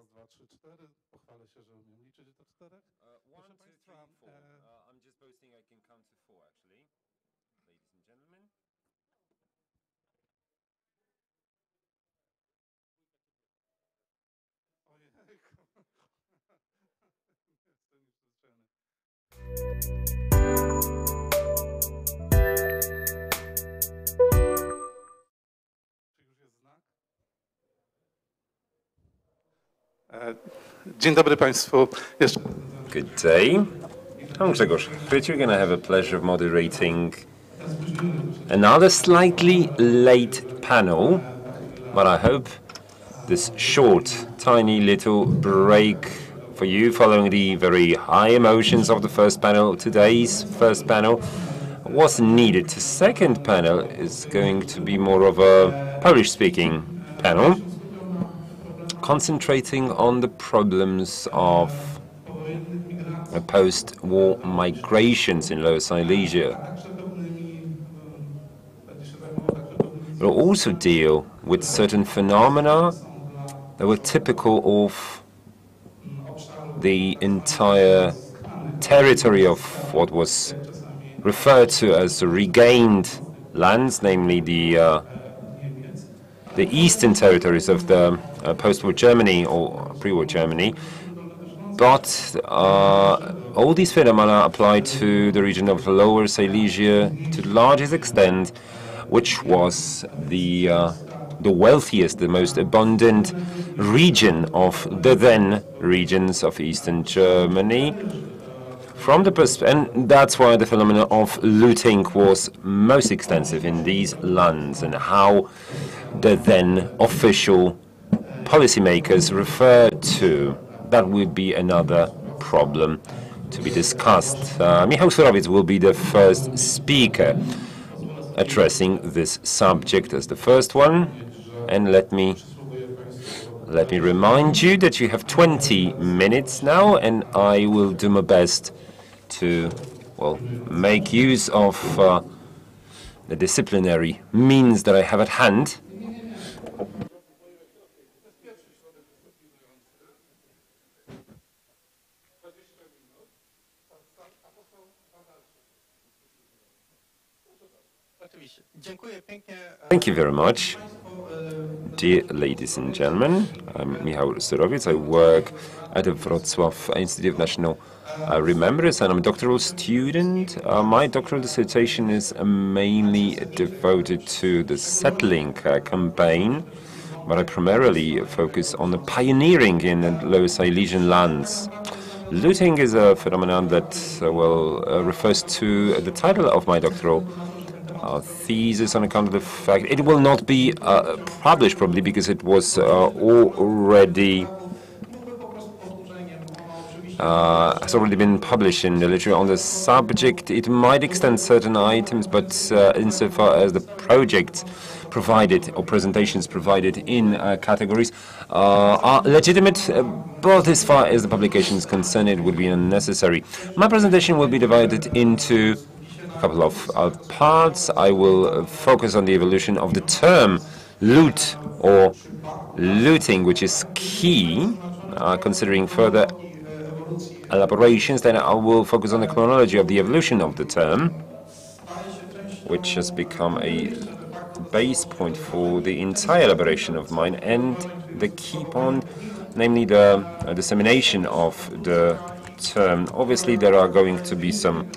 Raz, dwa, trzy, cztery. Pochwalę się, że umiem liczyć do czterech. Uh, one, two, three, Państwa, four. e- Uh, I'm just boasting I can count to four, actually. Ladies and gentlemen. Ojejku. Jestem. Czy Dzień dobry Państwu. Jeszcze Good day. I'm Chryciuk and I have a pleasure of moderating another slightly late panel, but I hope this short, tiny little break for you following the very high emotions of the first panel, today's first panel, was needed. The second panel is going to be more of a Polish-speaking panel, concentrating on the problems of post-war migrations in Lower Silesia. We'll also deal with certain phenomena that were typical of the entire territory of what was referred to as regained lands, namely the uh, the eastern territories of the uh, post-war Germany or pre-war Germany. But uh, all these phenomena apply to the region of Lower Silesia to the largest extent, which was the uh, the wealthiest, the most abundant region of the then regions of Eastern Germany. From the and that's why the phenomenon of looting was most extensive in these lands, and how the then official policymakers refer to. That would be another problem to be discussed. Uh, Michał will be the first speaker addressing this subject as the first one. And let me let me remind you that you have 20 minutes now, and I will do my best to well make use of uh, the disciplinary means that I have at hand. Thank you very much. Dear ladies and gentlemen, I'm Michał Surowiec. I work at the Wrocław Institute of National uh, Remembrance and I'm a doctoral student. Uh, my doctoral dissertation is mainly devoted to the settling uh, campaign, but I primarily focus on the pioneering in the Lower Silesian lands. Looting is a phenomenon that, uh, well, uh, refers to the title of my doctoral uh, thesis on account of the fact it will not be uh, published probably because it was uh, already uh, has already been published in the literature on the subject. It might extend certain items, but uh, insofar as the projects provided or presentations provided in uh, categories are legitimate, but as far as the publication is concerned, it would be unnecessary. My presentation will be divided into couple of uh, parts. I will uh, focus on the evolution of the term loot or looting, which is key, uh, considering further elaborations. Then I will focus on the chronology of the evolution of the term, which has become a base point for the entire elaboration of mine, and the key point, namely the uh, dissemination of the term. Obviously, there are going to be some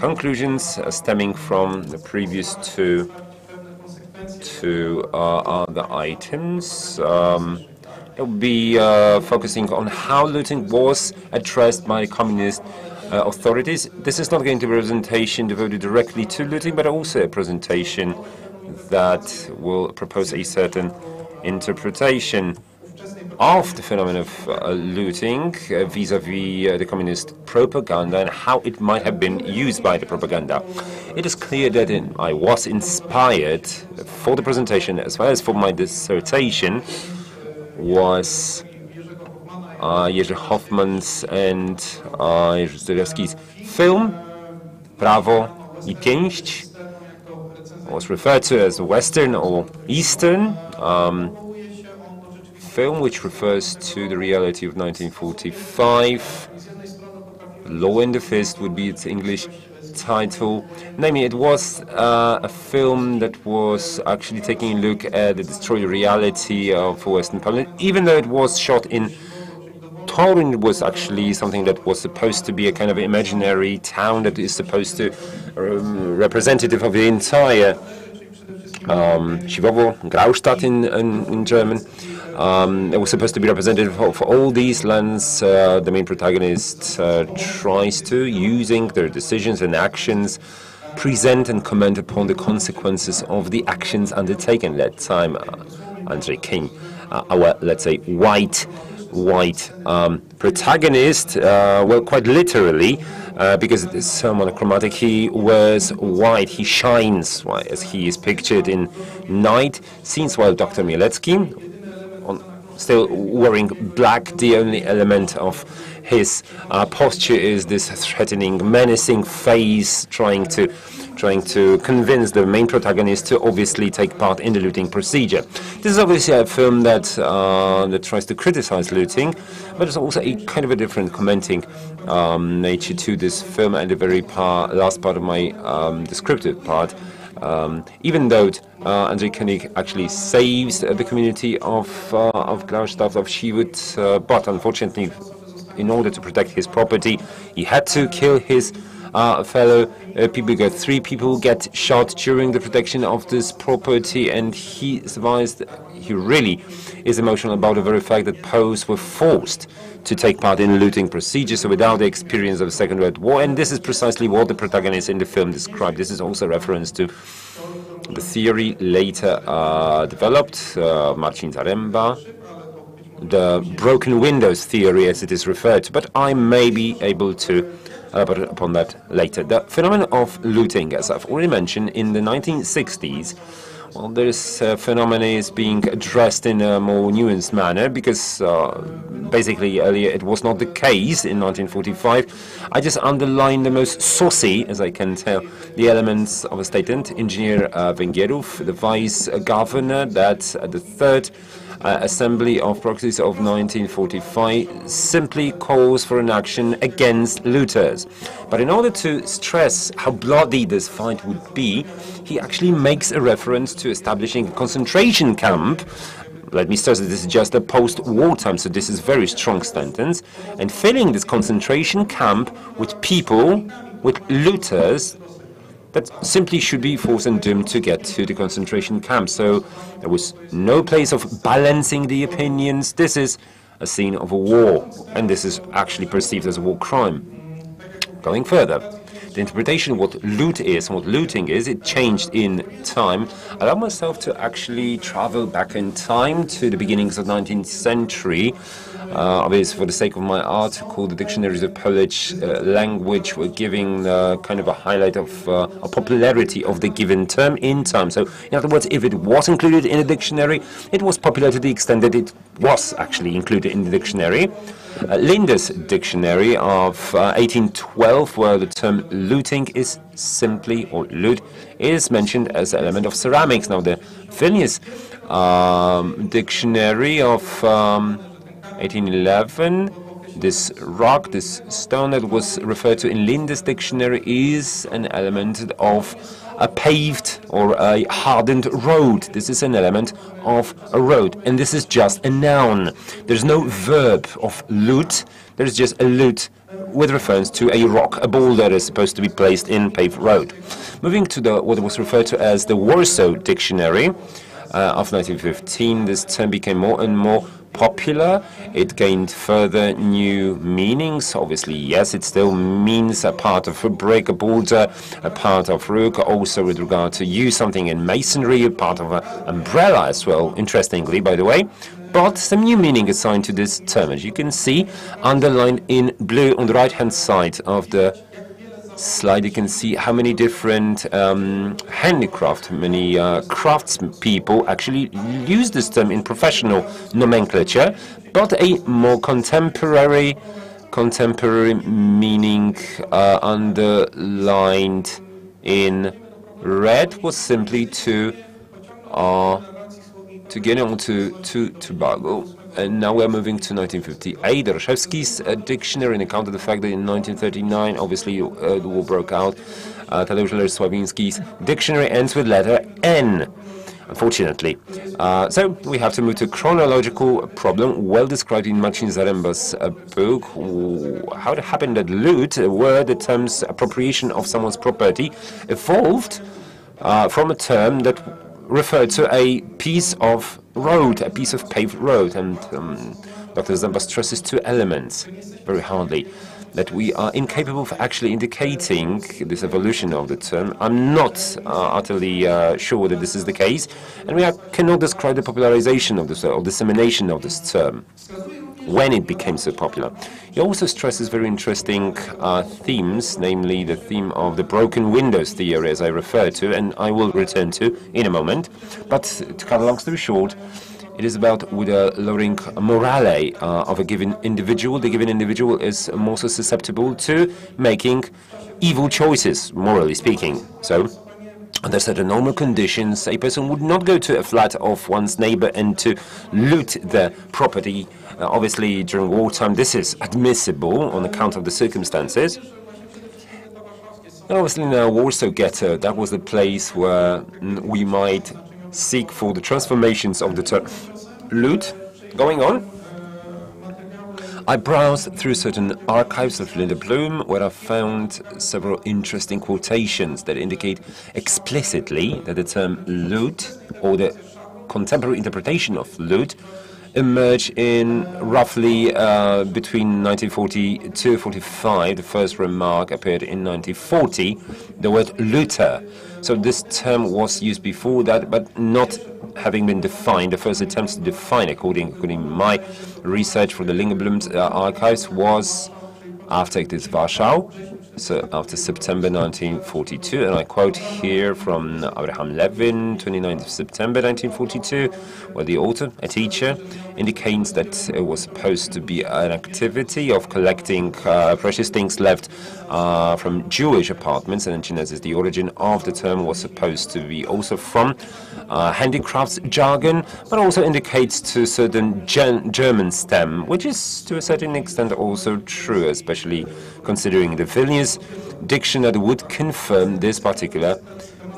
conclusions stemming from the previous two two uh, other items. Um, it will be uh, focusing on how looting was addressed by communist uh, authorities. This is not going to be a presentation devoted directly to looting, but also a presentation that will propose a certain interpretation of the phenomenon of uh, looting uh, vis-à-vis uh, the communist propaganda and how it might have been used by the propaganda. It is clear that in, I was inspired for the presentation as well as for my dissertation was uh, Jerzy Hoffman's and uh, Jerzy Zdrojewski's film Prawo i Pięść was referred to as Western or Eastern um, film which refers to the reality of 1945. Law in the Fist would be its English title. Namely, it was uh, a film that was actually taking a look at the destroyed reality of Western Poland, even though it was shot in Torun it was actually something that was supposed to be a kind of imaginary town that is supposed to um, representative of the entire um, Siwowo, Graustadt in, in, in German. Um, it was supposed to be representative of all these lands. Uh, the main protagonist uh, tries to, using their decisions and actions, present and comment upon the consequences of the actions undertaken. That time, uh, Andrei King, uh, our, let's say, white white um, protagonist, uh, well, quite literally, uh, because it is so monochromatic. He wears white, he shines white, as he is pictured in night scenes, while Dr. Mielecki, still wearing black, the only element of his uh, posture is this threatening, menacing face, trying to trying to convince the main protagonist to obviously take part in the looting procedure. This is obviously a film that uh, that tries to criticize looting, but it's also a kind of a different commenting um, nature to this film. And the very par last part of my um, descriptive part. Um, even though uh, Andrei Kenig actually saves the community of uh, of Graustadt of uh, but unfortunately, in order to protect his property, he had to kill his uh, fellow uh, people. Got three people get shot during the protection of this property, and he survives. He really is emotional about the very fact that Poles were forced to take part in looting procedures without the experience of the Second World War, and this is precisely what the protagonist in the film described. This is also a reference to the theory later uh, developed, uh, Marcin Zaremba, the broken windows theory as it is referred to, but I may be able to elaborate upon that later. The phenomenon of looting, as I've already mentioned, in the 1960s, well, this uh, phenomenon is being addressed in a more nuanced manner because uh, basically earlier it was not the case in 1945. I just underline the most saucy, as I can tell, the elements of a statement. Engineer uh, the vice governor, that uh, the third uh, Assembly of Proxies of 1945 simply calls for an action against looters. But in order to stress how bloody this fight would be, he actually makes a reference to establishing a concentration camp let me stress that this is just a post-war time, so this is very strong sentence, and filling this concentration camp with people, with looters, that simply should be forced and doomed to get to the concentration camp. So there was no place of balancing the opinions. This is a scene of a war, and this is actually perceived as a war crime. Going further, the interpretation of what loot is and what looting is, it changed in time. I allowed myself to actually travel back in time to the beginnings of the 19th century. Uh, obviously, for the sake of my article, the dictionaries of Polish uh, language were giving uh, kind of a highlight of uh, a popularity of the given term in time. So, in other words, if it was included in a dictionary, it was popular to the extent that it was actually included in the dictionary. Uh, Linde's dictionary of uh, 1812, where the term looting is simply, or loot, is mentioned as an element of ceramics. Now, the Vilnius um, dictionary of um, 1811, this rock, this stone that was referred to in Linde's dictionary is an element of a paved or a hardened road. This is an element of a road, and this is just a noun. There's no verb of loot, there's just a loot with reference to a rock, a boulder that is supposed to be placed in paved road. Moving to the what was referred to as the Warsaw Dictionary uh, of 1915, this term became more and more popular. It gained further new meanings. Obviously, yes, it still means a part of a brick, a boulder, a part of roof, also with regard to use something in masonry, a part of an umbrella as well, interestingly, by the way. But some new meaning assigned to this term, as you can see, underlined in blue on the right-hand side of the slide, you can see how many different um, handicraft, many uh, craftspeople actually use this term in professional nomenclature, but a more contemporary, contemporary meaning uh, underlined in red was simply to uh, to get on to, to Tobago and now we're moving to 1958. Doroszewski's uh, dictionary, and account of the fact that in 1939, obviously, uh, the war broke out. Uh, Tadeusz Lehr-Spławiński's dictionary ends with letter N unfortunately. Uh, so we have to move to chronological problem, well described in Marcin Zaremba's uh, book. How it happened that loot, uh, where the terms appropriation of someone's property, evolved uh, from a term that referred to a piece of road, a piece of paved road. And um, Dr. Zaremba stresses two elements very hardly that we are incapable of actually indicating this evolution of the term. I'm not uh, utterly uh, sure that this is the case, and we are, cannot describe the popularization of this or dissemination of this term when it became so popular. He also stresses very interesting uh, themes, namely the theme of the broken windows theory, as I referred to, and I will return to in a moment. But to cut a long story short, it is about with a lowering morale uh, of a given individual. The given individual is more so susceptible to making evil choices, morally speaking. So, under certain normal conditions, a person would not go to a flat of one's neighbor and to loot the property. Uh, obviously, during wartime, this is admissible on account of the circumstances. Obviously, in the Warsaw Ghetto, that was the place where we might seek for the transformations of the term loot going on. I browsed through certain archives of Ringelblum where I found several interesting quotations that indicate explicitly that the term loot or the contemporary interpretation of loot emerged in roughly uh, between 1942 45. The first remark appeared in 1940, the word looter. So this term was used before that, but not having been defined. The first attempts to define, according, according to my research for the Ringelblum uh, archives, was after this Warsaw, after September 1942, and I quote here from Abraham Lewin, 29th of September 1942, where the author, a teacher, indicates that it was supposed to be an activity of collecting uh, precious things left uh, from Jewish apartments, and in as the origin of the term was supposed to be also from uh, handicrafts jargon, but also indicates to certain Gen German stem, which is to a certain extent also true, especially considering the Vilnius dictionary that would confirm this particular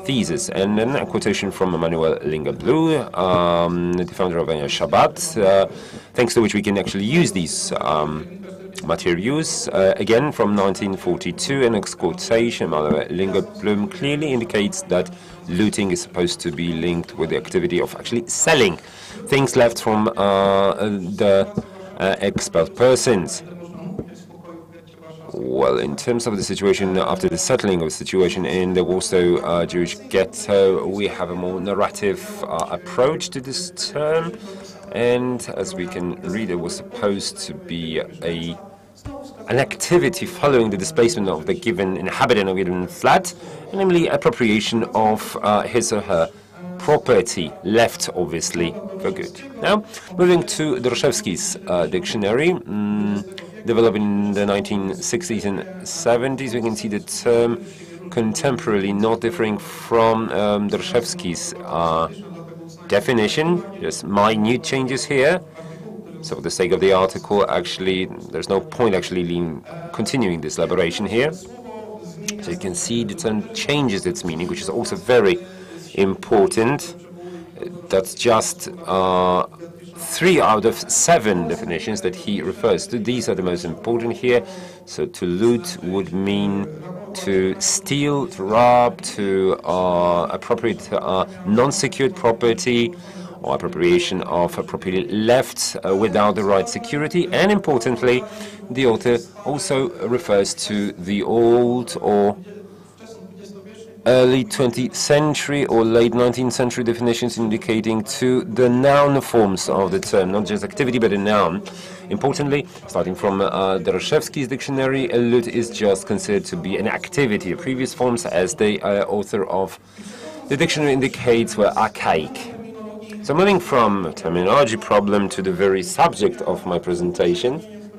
thesis. And then a quotation from Emmanuel Ringelblum, um, the founder of Shabbat, uh, thanks to which we can actually use these um, materials. Uh, again, from 1942, an ex quotation, Emmanuel Ringelblum clearly indicates that looting is supposed to be linked with the activity of actually selling things left from uh, the uh, expelled persons. Well, in terms of the situation after the settling of the situation in the Warsaw uh, Jewish ghetto, we have a more narrative uh, approach to this term. And as we can read, it was supposed to be a an activity following the displacement of the given inhabitant of a given flat, namely appropriation of uh, his or her property, left obviously for good. Now, moving to Doroszewski's uh, dictionary. Mm, developed in the 1960s and 70s. We can see the term contemporarily not differing from um, Doroszewski's uh, definition. Just minute changes here. So for the sake of the article, actually, there's no point actually continuing this elaboration here. So you can see the term changes its meaning, which is also very important. That's just uh, three out of seven definitions that he refers to. These are the most important here. So to loot would mean to steal, to rob, to uh, appropriate uh, non-secured property or appropriation of property left uh, without the right security. And importantly, the author also refers to the old or early 20th century or late 19th century definitions indicating to the noun forms of the term, not just activity but a noun. Importantly, starting from uh, Doroszewski's dictionary, a loot is just considered to be an activity. Previous forms, as the uh, author of the dictionary indicates, were archaic. So moving from terminology problem to the very subject of my presentation,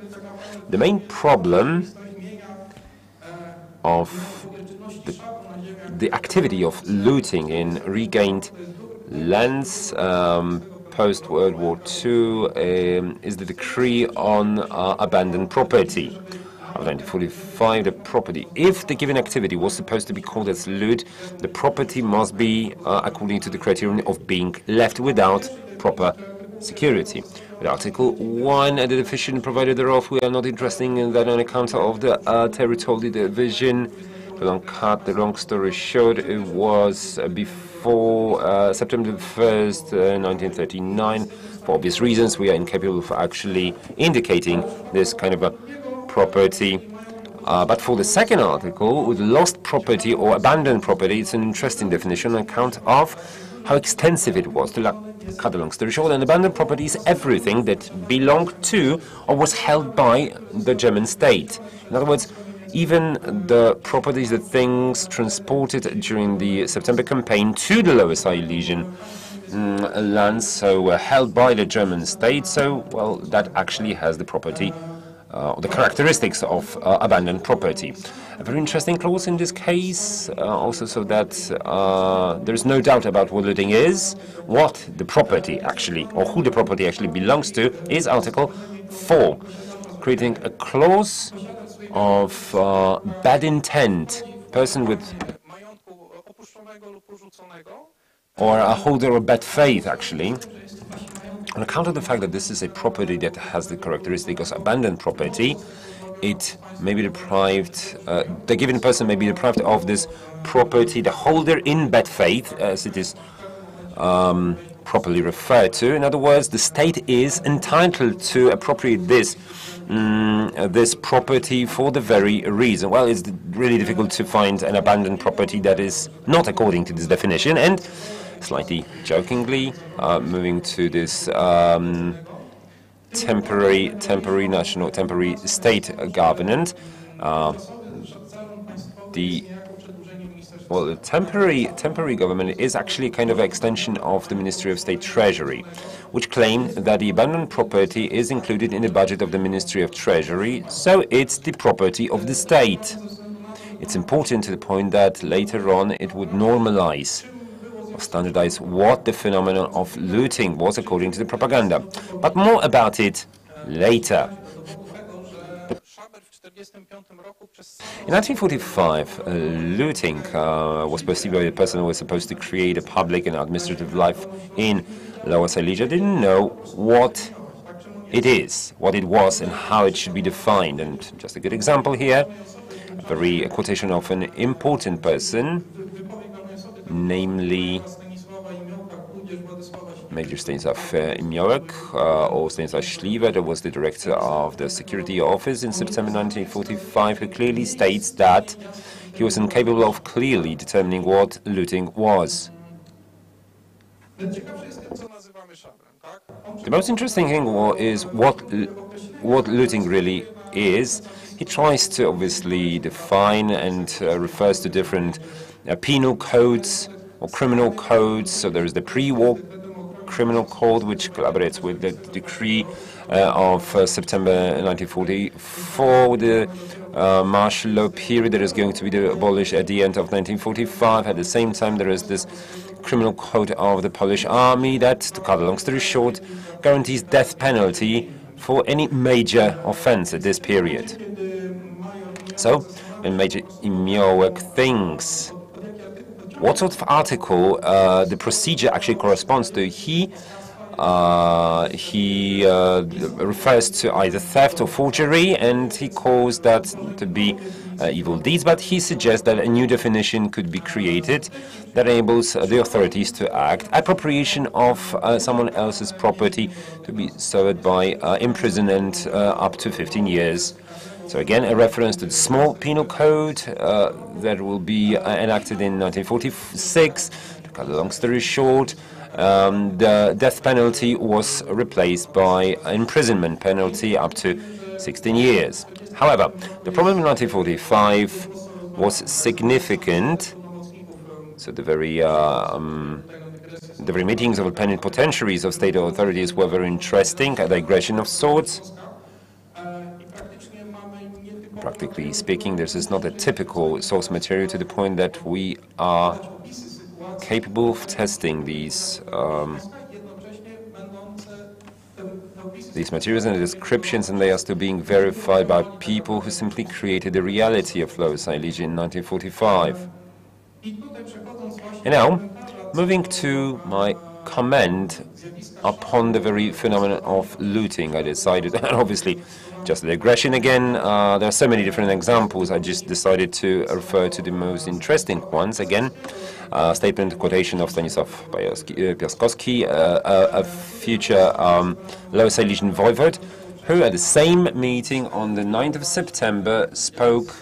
the main problem of the the activity of looting in regained lands, um, post World War II um, is the decree on uh, abandoned property of 1945. The property, if the given activity was supposed to be called as loot, the property must be uh, according to the criterion of being left without proper security. With Article 1, the definition provided thereof, we are not interested in that on account of the uh, territorial division. The long cut, the long story short, it was uh, before uh, September 1st, uh, 1939. For obvious reasons, we are incapable of actually indicating this kind of a property. Uh, but for the second article, with lost property or abandoned property, it's an interesting definition on account of how extensive it was. To cut a long story short, an abandoned property is everything that belonged to or was held by the German state. In other words, even the properties, the things transported during the September campaign to the Lower Silesian mm, lands, so were held by the German state, so, well, that actually has the property uh, the characteristics of uh, abandoned property. A very interesting clause in this case, uh, also so that uh, there's no doubt about what looting is, what the property actually, or who the property actually belongs to, is Article 4, creating a clause of uh, bad intent, person with or a holder of bad faith, actually, on account of the fact that this is a property that has the characteristic of abandoned property, it may be deprived, uh, the given person may be deprived of this property, the holder in bad faith, as it is um, properly referred to. In other words, the state is entitled to appropriate this uh, this property for the very reason. Well, it's really difficult to find an abandoned property that is not according to this definition. And slightly jokingly, uh, moving to this um, temporary, temporary national, temporary state government. Uh, the well, the temporary temporary government is actually a kind of an extension of the Ministry of State Treasury, which claim that the abandoned property is included in the budget of the Ministry of Treasury, so it's the property of the state. It's important to the point that later on it would normalize or standardize what the phenomenon of looting was according to the propaganda. But more about it later. Szaber w 1945 roku przez In 1945, uh, looting uh, was perceived by the person who was supposed to create a public and administrative life in Lower Silesia didn't know what it is, what it was, and how it should be defined. And just a good example here, a very a quotation of an important person, namely Major Stanisław uh, Imiołek uh, or Stanisław Śliwa, that was the director of the security office in September 1945, who clearly states that he was incapable of clearly determining what looting was. The most interesting thing is what what looting really is. He tries to obviously define and uh, refers to different penal codes or criminal codes. So there is the pre-war criminal code, which collaborates with the decree uh, of uh, September 1944, with the uh, martial law period that is going to be abolished at the end of 1945. At the same time, there is this criminal code of the Polish army that, to cut a long story short, guarantees death penalty for any major offense at this period. So, when Major Imiołek thinks what sort of article uh, the procedure actually corresponds to, he uh, he uh, refers to either theft or forgery, and he calls that to be uh, evil deeds. But he suggests that a new definition could be created that enables the authorities to act. Appropriation of uh, someone else's property to be served by uh, imprisonment uh, up to 15 years. So again, a reference to the small penal code uh, that will be uh, enacted in 1946. To cut a long story short, um, the death penalty was replaced by imprisonment penalty up to 16 years. However, the problem in 1945 was significant. So the very uh, um, the very meetings of the penitentiaries of state authorities were very interesting, a digression of sorts. Practically speaking, this is not a typical source material to the point that we are capable of testing these um, these materials and the descriptions, and they are still being verified by people who simply created the reality of Lower Silesia in 1945. And now, moving to my comment upon the very phenomenon of looting, I decided, and obviously, just the aggression again. Uh, there are so many different examples. I just decided to refer to the most interesting ones. Again, uh, statement quotation of Stanisław Piaskowski, uh, uh, a, future um, Lower Silesian voivode, who at the same meeting on the 9th of September spoke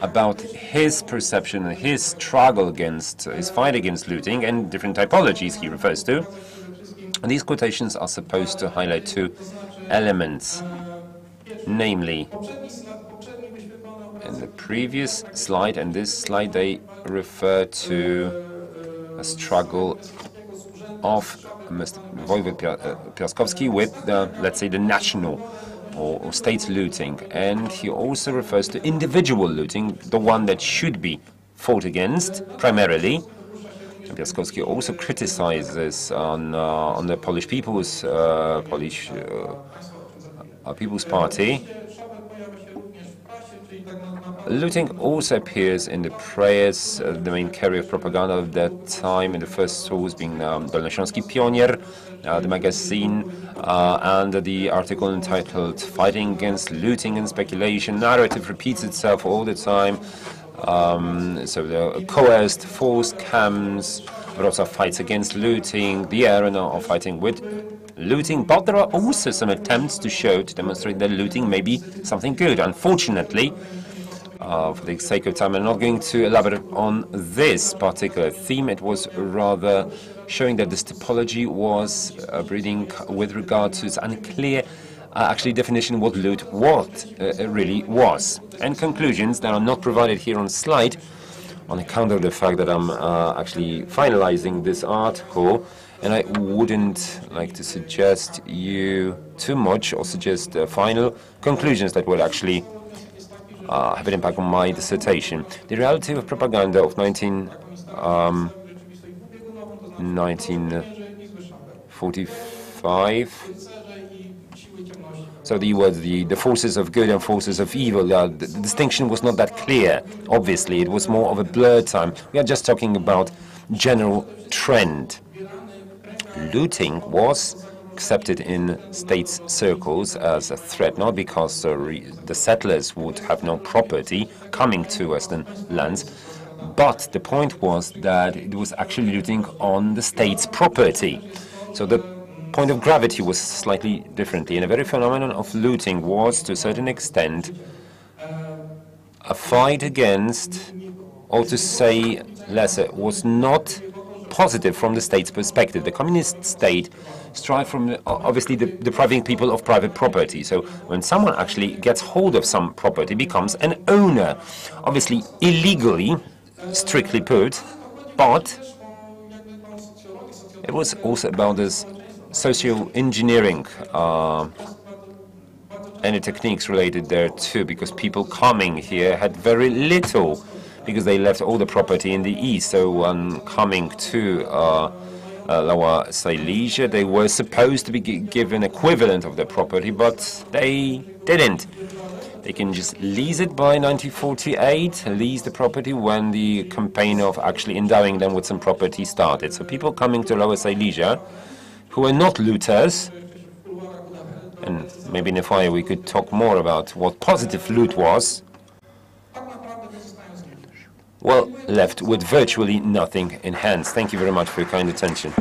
about his perception his struggle against his fight against looting and different typologies he refers to. And these quotations are supposed to highlight two elements, namely, in the previous slide and this slide, they refer to a struggle of Mr. Wojciech uh, Piaskowski with, the, let's say, the national or, or state looting. And he also refers to individual looting, the one that should be fought against primarily. Piaskowski also criticizes on, uh, on the Polish People's, uh, Polish uh, uh, People's Party. Looting also appears in the prayers, uh, the main carrier of propaganda of that time, in the first source being um, Dolnośląski Pionier, uh, the magazine, uh, and the article entitled Fighting Against Looting and Speculation. Narrative repeats itself all the time. Um, so the coerced force camps, Wrocław fights against looting, the arena of fighting with looting, but there are also some attempts to show, to demonstrate that looting may be something good. Unfortunately, uh, for the sake of time, I'm not going to elaborate on this particular theme. It was rather showing that this typology was uh, breeding with regard to its unclear uh, actually definition what loot what uh, really was. And conclusions that are not provided here on slide on account of the fact that I'm uh, actually finalizing this article and I wouldn't like to suggest you too much or suggest uh, final conclusions that would actually uh, have an impact on my dissertation. The reality of propaganda of 19, um, 1945. So the words, the, the forces of good and forces of evil, uh, the, the distinction was not that clear. Obviously, it was more of a blurred time. We are just talking about general trend. Looting was accepted in states circles as a threat, not because re- the settlers would have no property coming to Western lands, but the point was that it was actually looting on the state's property. So the point of gravity was slightly differently, and the very phenomenon of looting was, to a certain extent, a fight against, or to say lesser, was not positive from the state's perspective. The communist state strive from obviously the depriving people of private property. So when someone actually gets hold of some property, becomes an owner, obviously illegally, strictly put, but it was also about this social engineering uh, techniques related there too, because people coming here had very little because they left all the property in the east. So when coming to uh, uh, Lower Silesia, they were supposed to be given equivalent of their property, but they didn't. They can just lease it by 1948, lease the property when the campaign of actually endowing them with some property started. So people coming to Lower Silesia, who are not looters, and maybe in a fire we could talk more about what positive loot was, well, left with virtually nothing in hands. Thank you very much for your kind attention.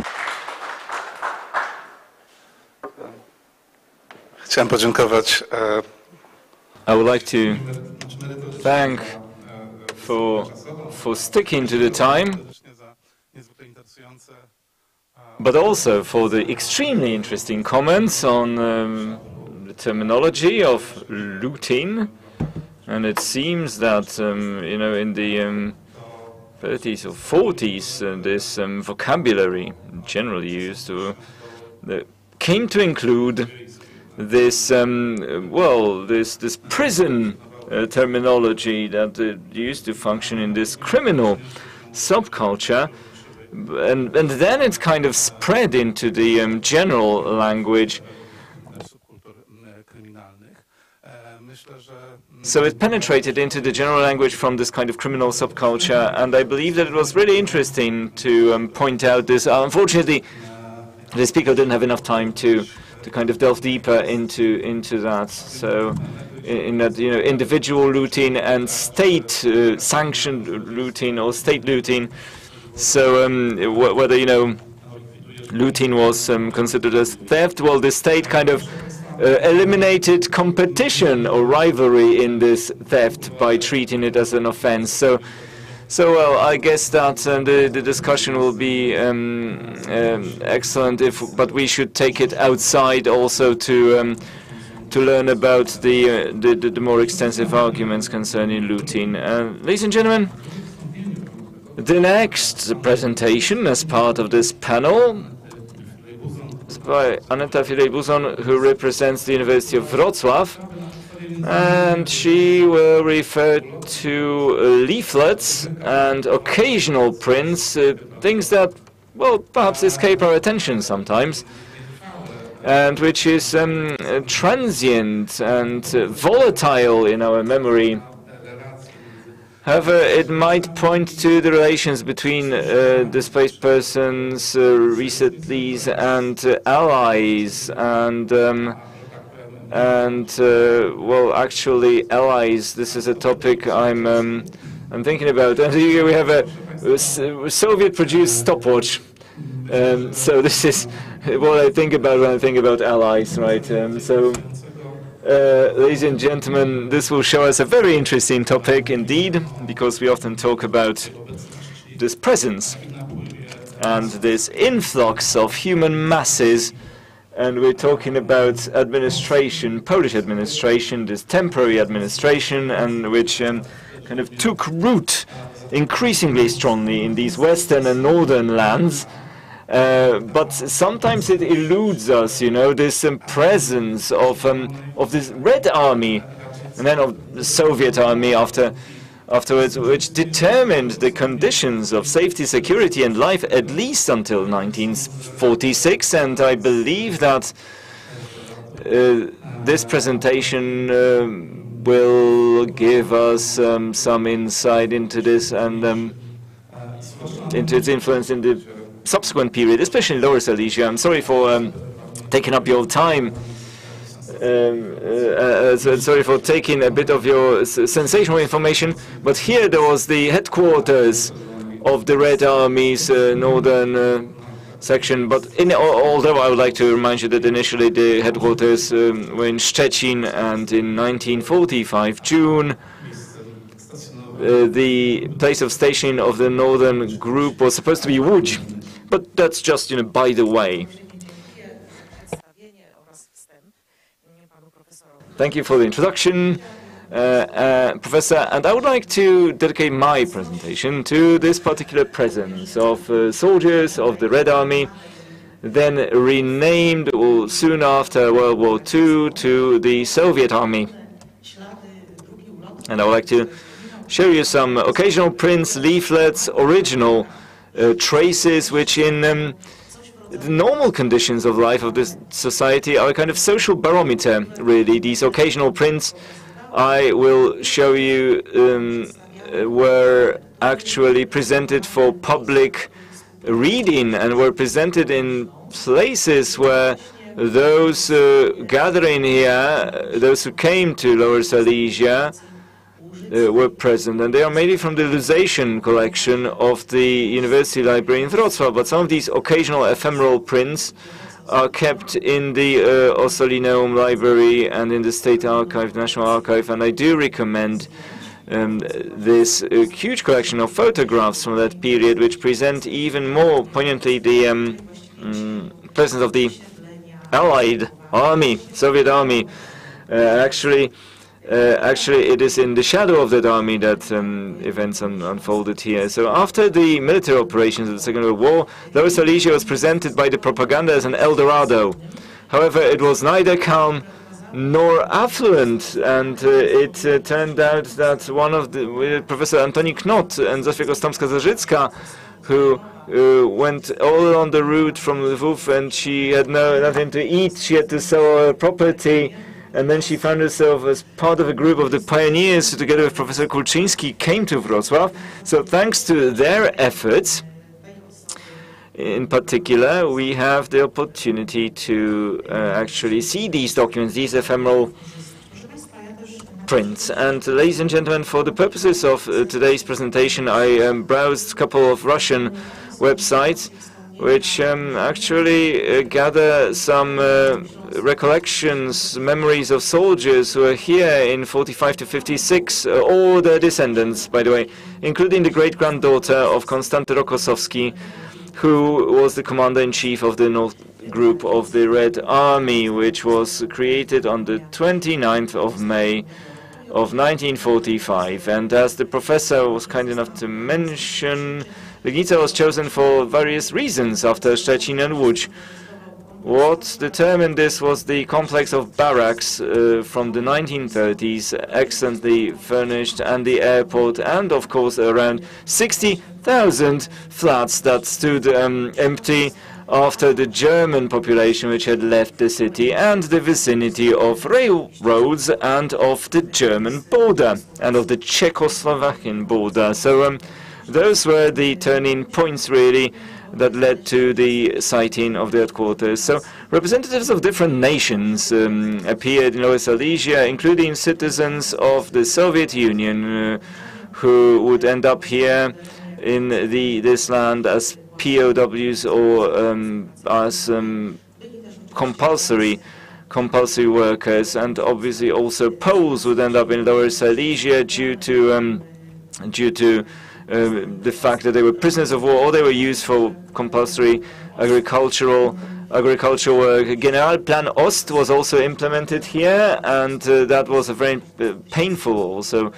Chciałem podziękować I would like to thank for for sticking to the time, serdecznie za niezwykle interesujące but also for the extremely interesting comments on um, the terminology of looting. And it seems that um, you know in the um, 30s or 40s, uh, this um, vocabulary generally used to uh, came to include this um, well this this prison uh, terminology that uh, used to function in this criminal subculture. And and then it kind of spread into the um, general language So it penetrated into the general language from this kind of criminal subculture, and I believe that it was really interesting to um, point out this. Uh, unfortunately, the speaker didn't have enough time to to kind of delve deeper into into that. So, in, that you know, individual looting and state uh, sanctioned looting or state looting. So um, wh- whether you know looting was um, considered as theft, well, the state kind of eliminated competition or rivalry in this theft by treating it as an offense. So, so well, I guess that um, the the discussion will be um, um, excellent. If but we should take it outside also to. Um, to learn about the, uh, the, the more extensive arguments concerning looting. Uh, ladies and gentlemen, the next presentation as part of this panel by Aneta Filej-Buzon, who represents the University of Wrocław, and she will refer to leaflets and occasional prints, uh, things that, well, perhaps escape our attention sometimes, and which is um, transient and volatile in our memory. However, it might point to the relations between uh, displaced persons, uh, resettees, and uh, allies, and um, and uh, well, actually, allies. This is a topic I'm um, I'm thinking about. And here we have a Soviet-produced stopwatch. Um, so this is what I think about when I think about allies, right? Um, so. Uh, ladies and gentlemen, this will show us a very interesting topic indeed, because we often talk about this presence and this influx of human masses, and we're talking about administration, Polish administration, this temporary administration, and which um, kind of took root increasingly strongly in these western and northern lands. Uh, but sometimes it eludes us, you know, this um, presence of um, of this Red Army, and then of the Soviet Army after afterwards, which determined the conditions of safety, security, and life at least until 1946. And I believe that uh, this presentation um will give us um, some insight into this and um, into its influence in the subsequent period, especially in Lower Silesia. I'm sorry for um, taking up your time. Um, uh, uh, sorry for taking a bit of your sensational information, but here there was the headquarters of the Red Army's uh, northern uh, section. But in, although I would like to remind you that initially the headquarters um, were in Szczecin, and in 1945 June. Uh, the place of stationing of the northern group was supposed to be Łódź, but that's just, you know, by the way. Thank you for the introduction, uh, uh, Professor. And I would like to dedicate my presentation to this particular presence of uh, soldiers of the Red Army, then renamed well, soon after World War II to the Soviet Army. And I would like to show you some occasional prints, leaflets, original uh, traces, which in um, the normal conditions of life of this society are a kind of social barometer, really. These occasional prints I will show you um, uh, were actually presented for public reading and were presented in places where those uh, gathering here, those who came to Lower Silesia, uh, were present, and they are mainly from the Lusatian collection of the University Library in Wrocław. But some of these occasional ephemeral prints are kept in the uh, Library and in the State Archive, National Archive, and I do recommend um, this uh, huge collection of photographs from that period, which present even more poignantly the um, mm, presence of the Allied army, Soviet army. Uh, actually, uh, actually, it is in the shadow of that army that um, events un unfolded here. So after the military operations of the Second World War, Lower Silesia was presented by the propaganda as an El Dorado. However, it was neither calm nor affluent, and uh, it uh, turned out that one of the uh, Professor Antoni Knot and Zofia Gostomska-Zarzycka, who uh, went all along the route from Lvov, and she had no nothing to eat. She had to sell her property, and then she found herself as part of a group of the pioneers who, together with Professor Kulczyński, came to Wrocław. So thanks to their efforts, in particular, we have the opportunity to uh, actually see these documents, these ephemeral prints. And ladies and gentlemen, for the purposes of uh, today's presentation, I um, browsed a couple of Russian websites which um, actually uh, gather some uh, recollections, memories of soldiers who are here in 45 to 56, uh, or their descendants, by the way, including the great-granddaughter of Konstanty Rokossowski, who was the commander-in-chief of the North Group of the Red Army, which was created on the 29th of May of 1945. And as the professor was kind enough to mention, Legnica was chosen for various reasons after Szczecin and Łódź. What determined this was the complex of barracks uh, from the 1930s, excellently furnished, and the airport, and of course around 60,000 flats that stood um, empty after the German population which had left the city and the vicinity of railroads and of the German border and of the Czechoslovakian border. So um, those were the turning points really that led to the siting of the headquarters. So representatives of different nations um, appeared in Lower Silesia, including citizens of the Soviet Union uh, who would end up here in the this land as POWs or um, as um, compulsory compulsory workers, and obviously also Poles would end up in Lower Silesia due to um, due to the fact that they were prisoners of war or they were used for compulsory agricultural agricultural work. Generalplan Ost was also implemented here, and uh, that was a very uh, painful also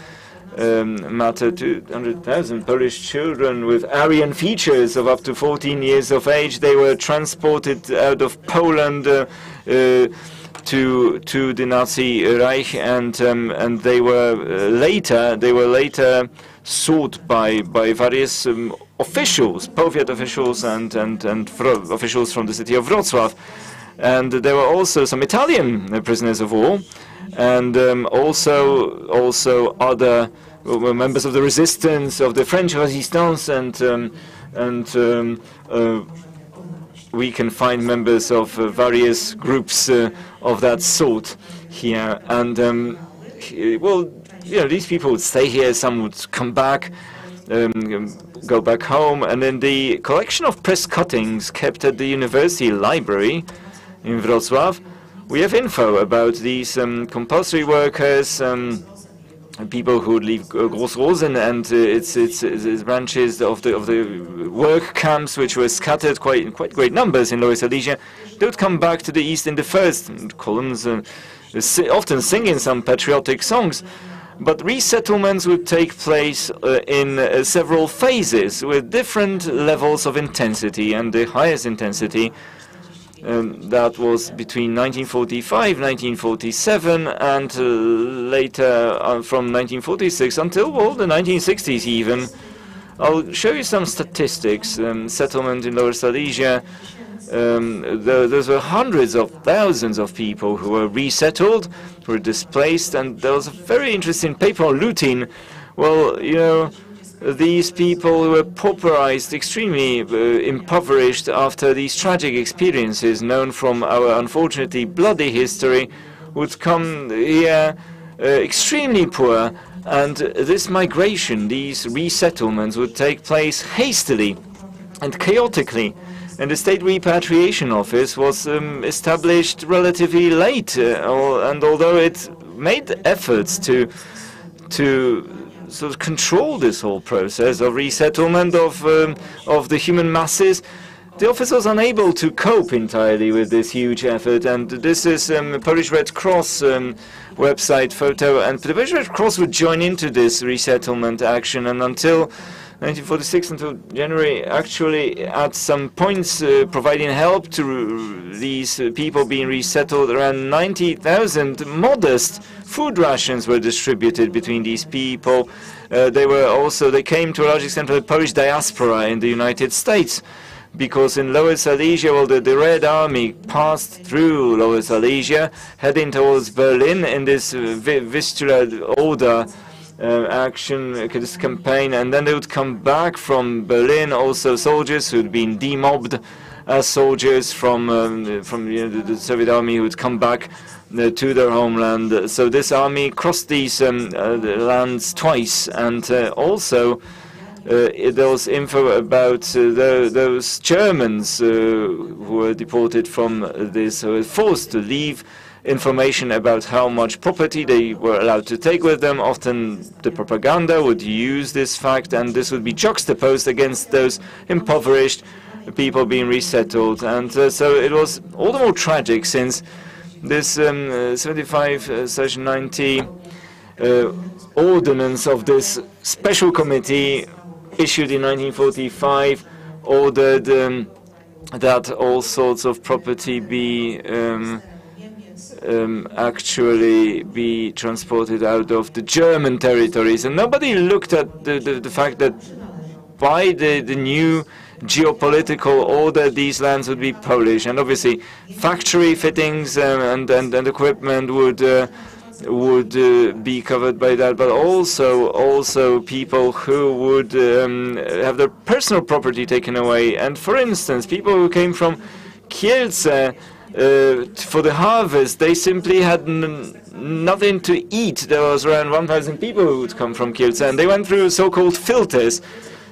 um, matter. 200,000 Polish children with Aryan features of up to 14 years of age, they were transported out of Poland uh, uh, to to the Nazi Reich, and um, and they were uh, later they were later sought by by various um, officials, Powiat officials, and and and officials from the city of Wrocław, and there were also some Italian uh, prisoners of war, and um, also also other uh, members of the resistance of the French resistance, and um, and um, uh, we can find members of uh, various groups uh, of that sort here. And um, well, you know, these people would stay here. Some would come back, um, go back home, and in the collection of press cuttings kept at the university library in Wrocław, we have info about these um, compulsory workers. Um, people who leave Großrosen and uh, its, its its branches of the of the work camps, which were scattered quite in quite great numbers in Lower Silesia, they would come back to the east in the first columns, uh, often singing some patriotic songs. But resettlements would take place uh, in uh, several phases with different levels of intensity, and the highest intensity um, that was between 1945, 1947, and uh, later uh, from 1946 until, well, the 1960s even. I'll show you some statistics. Um, settlement in Lower Silesia, um, there, those were hundreds of thousands of people who were resettled, were displaced, and there was a very interesting paper on looting. Well, you know, these people were pauperized, extremely uh, impoverished after these tragic experiences known from our unfortunately bloody history, would come here uh, extremely poor, and this migration, these resettlements would take place hastily and chaotically. And the State Repatriation Office was um, established relatively late, uh, and although it made efforts to to sort of control this whole process of resettlement of um, of the human masses. The office was unable to cope entirely with this huge effort, and this is um, Polish Red Cross um, website photo, and the Polish Red Cross would join into this resettlement action, and until 1946 until January, actually at some points uh, providing help to these uh, people being resettled. Around 90,000 modest food rations were distributed between these people. Uh, they were also they came to a large extent from the Polish diaspora in the United States. because in Lower Silesia, well, the, the Red Army passed through Lower Silesia, heading towards Berlin in this uh, vi- Vistula order uh, action, this campaign, and then they would come back from Berlin, also soldiers who'd been demobbed as soldiers from um, from you know, the, the Soviet army who would come back uh, to their homeland. So this army crossed these um, uh, lands twice, and uh, also uh, there was info about uh, tho- those Germans who were deported from this, who were forced to leave information about how much property they were allowed to take with them. Often the propaganda would use this fact, and this would be juxtaposed against those impoverished people being resettled. And uh, so it was all the more tragic since this um, uh, 75 uh, section 90 uh, ordinance of this special committee issued in 1945 ordered um, that all sorts of property be um, um, actually be transported out of the German territories. And nobody looked at the, the, the fact that by the, the new geopolitical order, these lands would be Polish. And obviously, factory fittings um, and, and, and equipment would uh, would uh, be covered by that, but also also people who would um, have their personal property taken away. And for instance, people who came from Kielce uh, for the harvest, they simply had nothing to eat. There was around 1,000 people who would come from Kielce, and they went through so-called filters.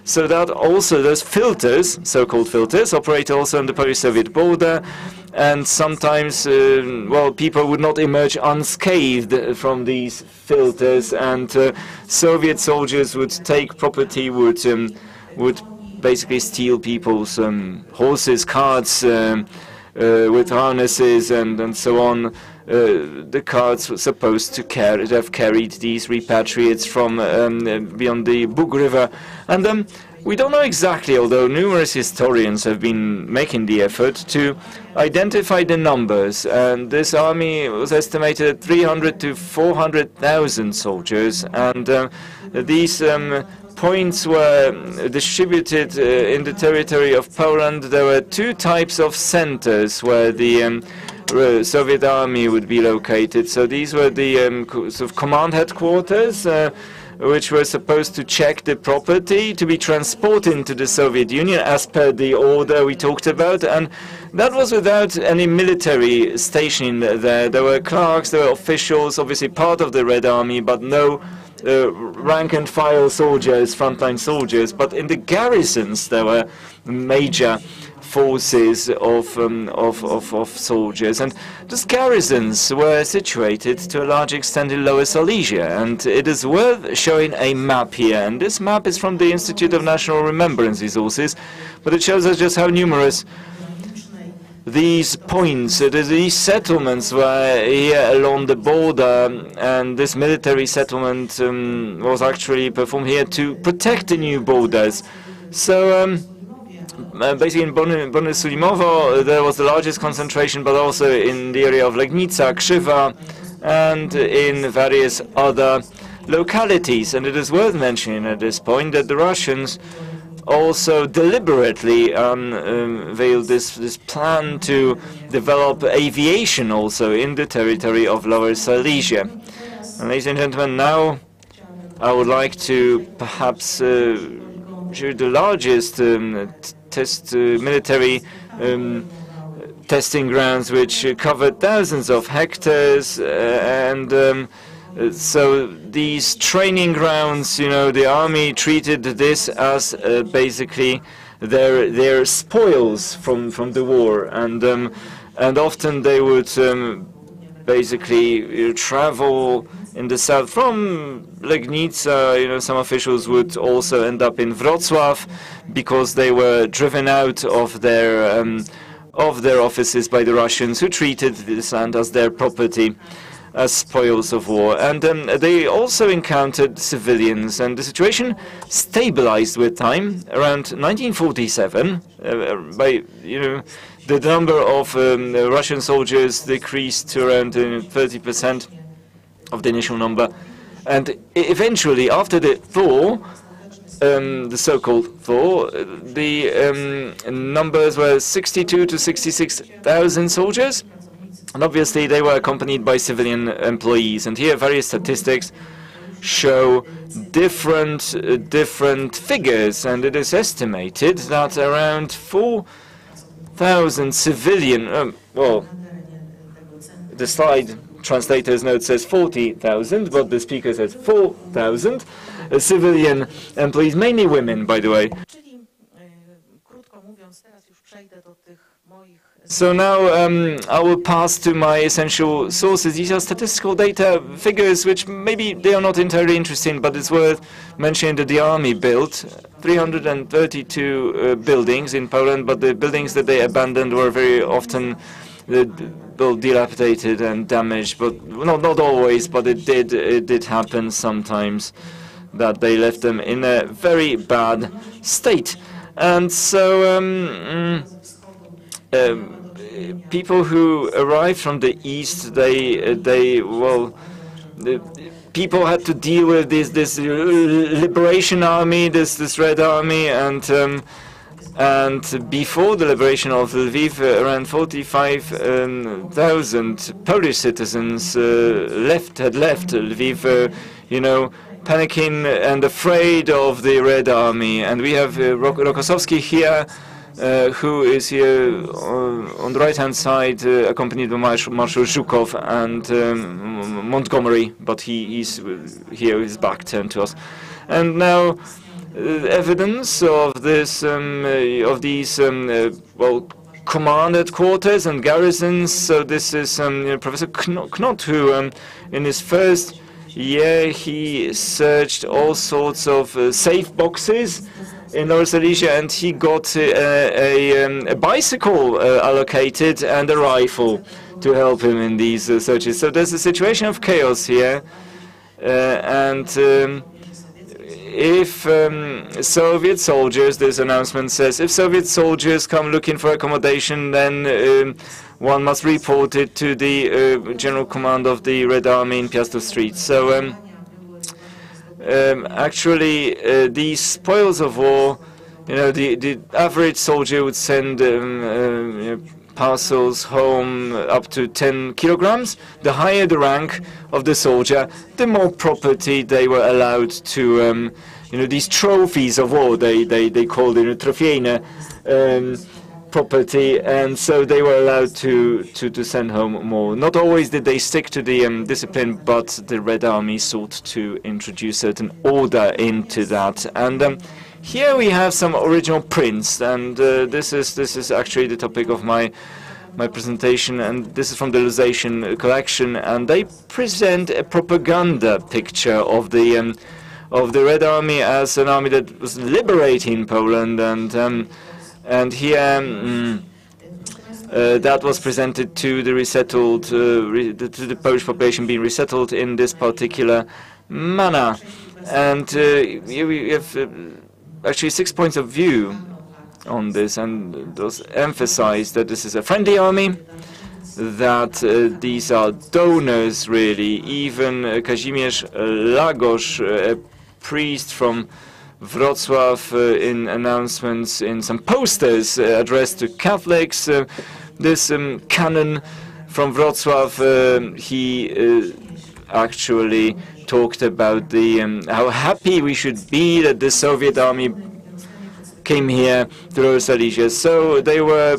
So that also those filters, so-called filters, operate also on the Polish-Soviet border, and sometimes, uh, well, people would not emerge unscathed from these filters, and uh, Soviet soldiers would take property, would um, would basically steal people's um, horses, carts. Um, with harnesses and, and so on. Uh, the carts were supposed to carry, have carried these repatriates from um, uh, beyond the Bug River. And um, we don't know exactly, although numerous historians have been making the effort to identify the numbers. And this army was estimated at 300 to 400,000 soldiers. And uh, these um, points were distributed uh, in the territory of Poland. There were two types of centers where the um, Soviet army would be located. So these were the um, sort of command headquarters. Uh, which were supposed to check the property to be transported into the Soviet Union as per the order we talked about, and that was without any military stationing there. There were clerks, there were officials, obviously part of the Red Army, but no uh, rank and file soldiers, frontline soldiers. But in the garrisons, there were major forces of, um, of, of, of soldiers. And these garrisons were situated to a large extent in Lower Silesia. And it is worth showing a map here. And this map is from the Institute of National Remembrance Resources, but it shows us just how numerous these points, these settlements were here along the border, and this military settlement um, was actually performed here to protect the new borders. So, um, uh, basically in Borne Sulinowo, uh, there was the largest concentration, but also in the area of Legnica, Krzywa, and in various other localities. And it is worth mentioning at this point that the Russians also deliberately um, unveiled this, this plan to develop aviation also in the territory of Lower Silesia. And ladies and gentlemen, now I would like to perhaps uh, show the largest um, test uh, military um, testing grounds, which covered thousands of hectares, uh, and um, so these training grounds, you know, the army treated this as uh, basically their their spoils from from the war, and um, and often they would um, basically uh, travel in the south from Legnica. You know, some officials would also end up in Wrocław because they were driven out of their um, of their offices by the Russians, who treated this land as their property as spoils of war. And um, they also encountered civilians, and the situation stabilized with time. Around 1947, uh, by you know, the number of um, Russian soldiers decreased to around uh, 30 percent of the initial number, and eventually, after the thaw, um, the so-called thaw, uh, the um, numbers were 62 to 66,000 soldiers, and obviously they were accompanied by civilian employees. And here, various statistics show different uh, different figures, and it is estimated that around 4,000 civilian, um, well, the slide translator's note says 40,000, but the speaker says 4,000 uh, civilian employees, mainly women, by the way. So now um, I will pass to my essential sources. These are statistical data figures, which maybe they are not entirely interesting, but it's worth mentioning that the army built 332 uh, buildings in Poland, but the buildings that they abandoned were very often uh, well, dilapidated and damaged. But not not always, but it did it did happen sometimes that they left them in a very bad state. And so. Um, mm, um, people who arrived from the east, they they well, the people had to deal with this this liberation army, this this red army, and um, and before the liberation of Lviv, around 45,000 Polish citizens uh, left had left Lviv, uh, you know, panicking and afraid of the Red Army. And we have uh, Rok- Rokossowski here, uh, who is here on, on the right-hand side, uh, accompanied by Marshal, Zhukov and um, Montgomery, but he, uh, here, his back turned to us. And now, uh, evidence of this, um, uh, of these, um, uh, well, commanded quarters and garrisons. So this is um, Professor Kno- Knot, who, um, in his first year, he searched all sorts of uh, safe boxes in Lower Silesia, and he got uh, a, um, a bicycle uh, allocated and a rifle to help him in these uh, searches. So there's a situation of chaos here, and um, if um, Soviet soldiers, this announcement says, if Soviet soldiers come looking for accommodation, then um, one must report it to the uh, General Command of the Red Army in Piastov Street. So. Um, um, actually uh, these spoils of war, you know, the, the average soldier would send um, uh, you know, parcels home up to 10 kilograms. The higher the rank of the soldier, the more property they were allowed to, um, you know, these trophies of war, they, they, they called it, trofejne, um, property, and so they were allowed to, to, to send home more. Not always did they stick to the um, discipline, but the Red Army sought to introduce certain order into that. And um, here we have some original prints, and uh, this is this is actually the topic of my my presentation, and this is from the Lusatian collection, and they present a propaganda picture of the um, of the Red Army as an army that was liberating Poland, and um, and here. mm, uh, that was presented to the resettled, uh, re to the Polish population being resettled in this particular manner. And uh, we have uh, actually six points of view on this, and those emphasize that this is a friendly army, that uh, these are donors, really. Even uh, Kazimierz Lagosz, uh, a priest from Wrocław, in announcements, in some posters addressed to Catholics, this um, canon from Wrocław, he actually talked about the um, how happy we should be that the Soviet army came here to Lower Silesia. So they were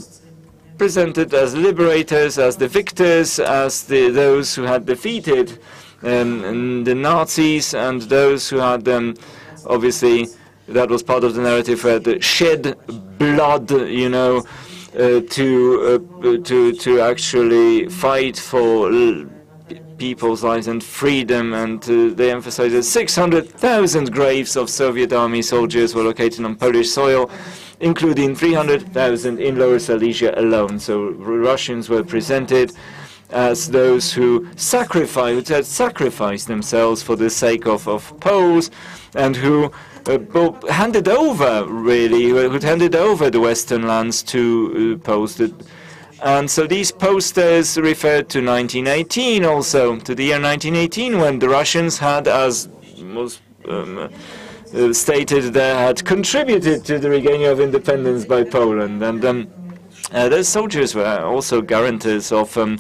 presented as liberators, as the victors, as the, those who had defeated um, the Nazis, and those who had, um, obviously, that was part of the narrative, had shed blood, you know, uh, to uh, to to actually fight for people's lives and freedom, and uh, they emphasized that 600,000 graves of Soviet army soldiers were located on Polish soil, including 300,000 in Lower Silesia alone. So Russians were presented as those who sacrificed, who had sacrificed themselves for the sake of, of Poles, and who uh, handed over, really, who handed over the Western lands to uh, Poles. And so these posters referred to 1918 also, to the year 1918 when the Russians had, as was um, uh, stated they had contributed to the regaining of independence by Poland. And um, uh, those soldiers were also guarantors of um,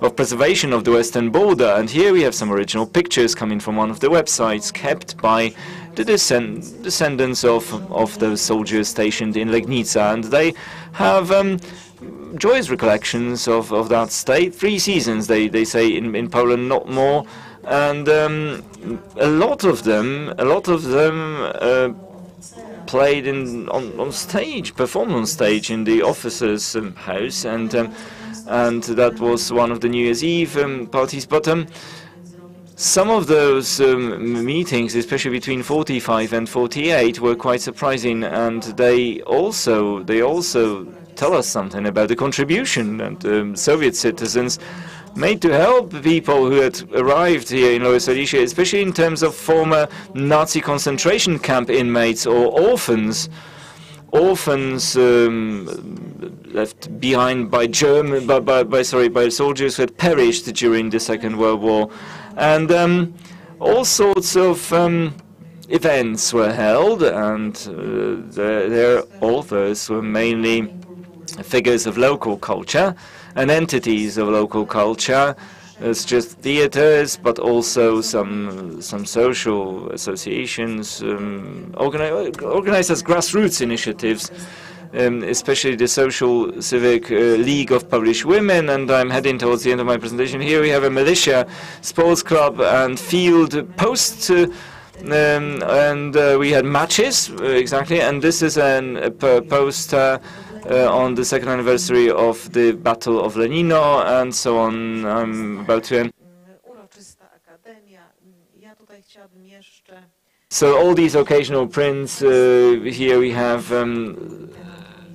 of preservation of the western border. And here we have some original pictures coming from one of the websites kept by the descend descendants of of those soldiers stationed in Legnica, and they have. Um, joyous recollections of, of that state. Three seasons, they, they say in, in Poland, not more. And um, a lot of them, a lot of them uh, played in on, on stage, performed on stage in the officers' um, house, and um, and that was one of the New Year's Eve um, parties. But um, some of those um, meetings, especially between 45 and 48, were quite surprising, and they also they also tell us something about the contribution that um, Soviet citizens made to help people who had arrived here in Lower Silesia, especially in terms of former Nazi concentration camp inmates or orphans orphans um, left behind by German, by, by, by, sorry, by soldiers who had perished during the Second World War, and um, all sorts of um, events were held, and uh, their, their authors were mainly figures of local culture and entities of local culture. It's just theaters, but also some some social associations um, organi organized as grassroots initiatives, um, especially the Social Civic uh, League of Polish Women. And I'm heading towards the end of my presentation. Here we have a militia, sports club, and field post. Uh, um, and uh, we had matches uh, exactly, and this is an, a poster uh, on the second anniversary of the Battle of Lenino and so on. I'm about to end. So all these occasional prints, uh, here we have um,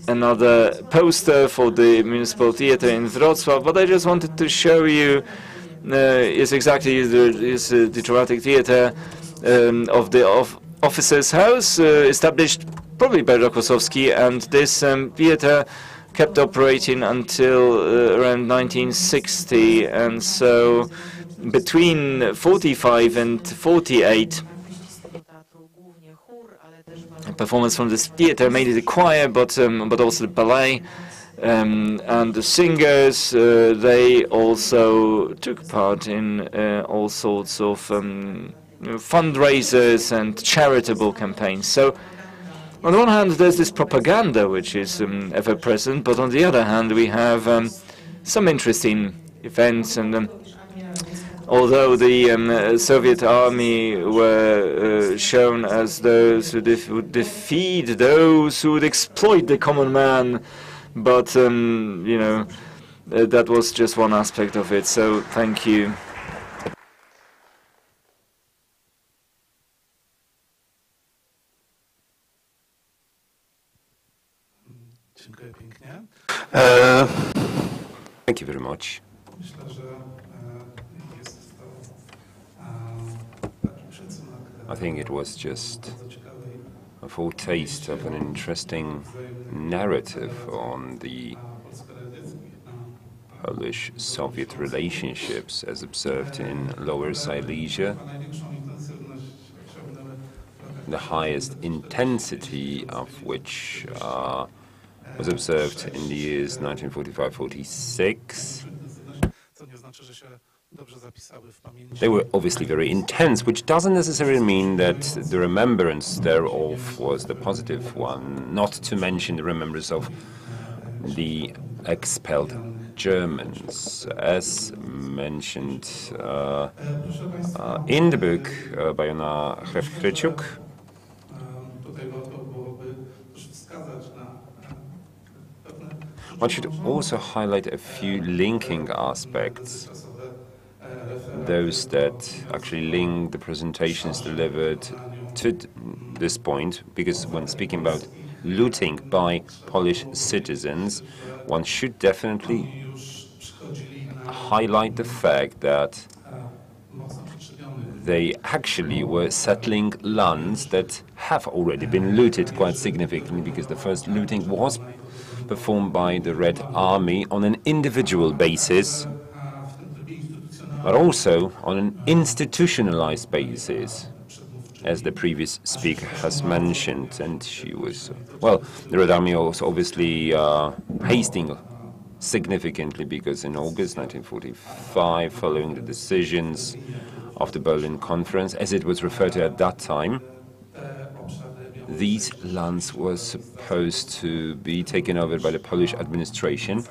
another poster for the Municipal Theatre in Wrocław, but I just wanted to show you uh, is exactly the, is, uh, the dramatic theatre um, of the of officers' house, uh, established probably by Rokossowski, and this um, theatre kept operating until uh, around 1960, and so between 45 and 48, teatru głównie chór, ale też bardzo performance from this theatre, mainly the choir, but um, but also the ballet. Um, and the singers, uh, they also took part in uh, all sorts of um, fundraisers and charitable campaigns. So, on the one hand, there's this propaganda which is um, ever present, but on the other hand, we have um, some interesting events and. Um, although the um, uh, Soviet army were uh, shown as those who def would defeat those who would exploit the common man, but um, you know uh, that was just one aspect of it. So thank you. Thank you very much. myślę, że jest to taki przedsumak I think it was just a foretaste of an interesting narrative on the Polish-Soviet relationships as observed in Lower Silesia, największą intensywność osiągnęły the highest intensity of which uh, was observed in the years 1945-46. co nie znaczy, że się dobrze zapisały w pamięci. They were obviously very intense, which doesn't necessarily mean that the remembrance thereof was the positive one, not to mention the remembrance of the expelled Germans, as mentioned uh, uh, in the book uh, by Jana Hrechryciuk. One should also highlight a few linking aspects, those that actually link the presentations delivered to this point, because when speaking about looting by Polish citizens, one should definitely highlight the fact that they actually were settling lands that have already been looted quite significantly because the first looting was performed by the Red Army on an individual basis, but also on an institutionalized basis. as the previous speaker has mentioned, and she was, well, the Red Army was obviously uh, hasting significantly because in August 1945, following the decisions of the Berlin Conference, as it was referred to at that time, these lands were supposed to be taken over by the Polish administration,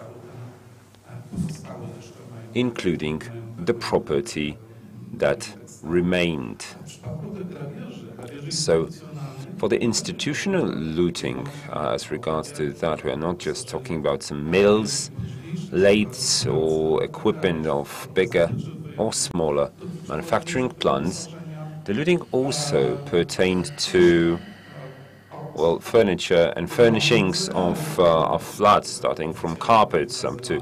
including the property that remained. So, for the institutional looting, uh, as regards to that, we are not just talking about some mills, lathes, or equipment of bigger or smaller manufacturing plants. The looting also pertained to well, furniture and furnishings of, uh, of flats, starting from carpets up to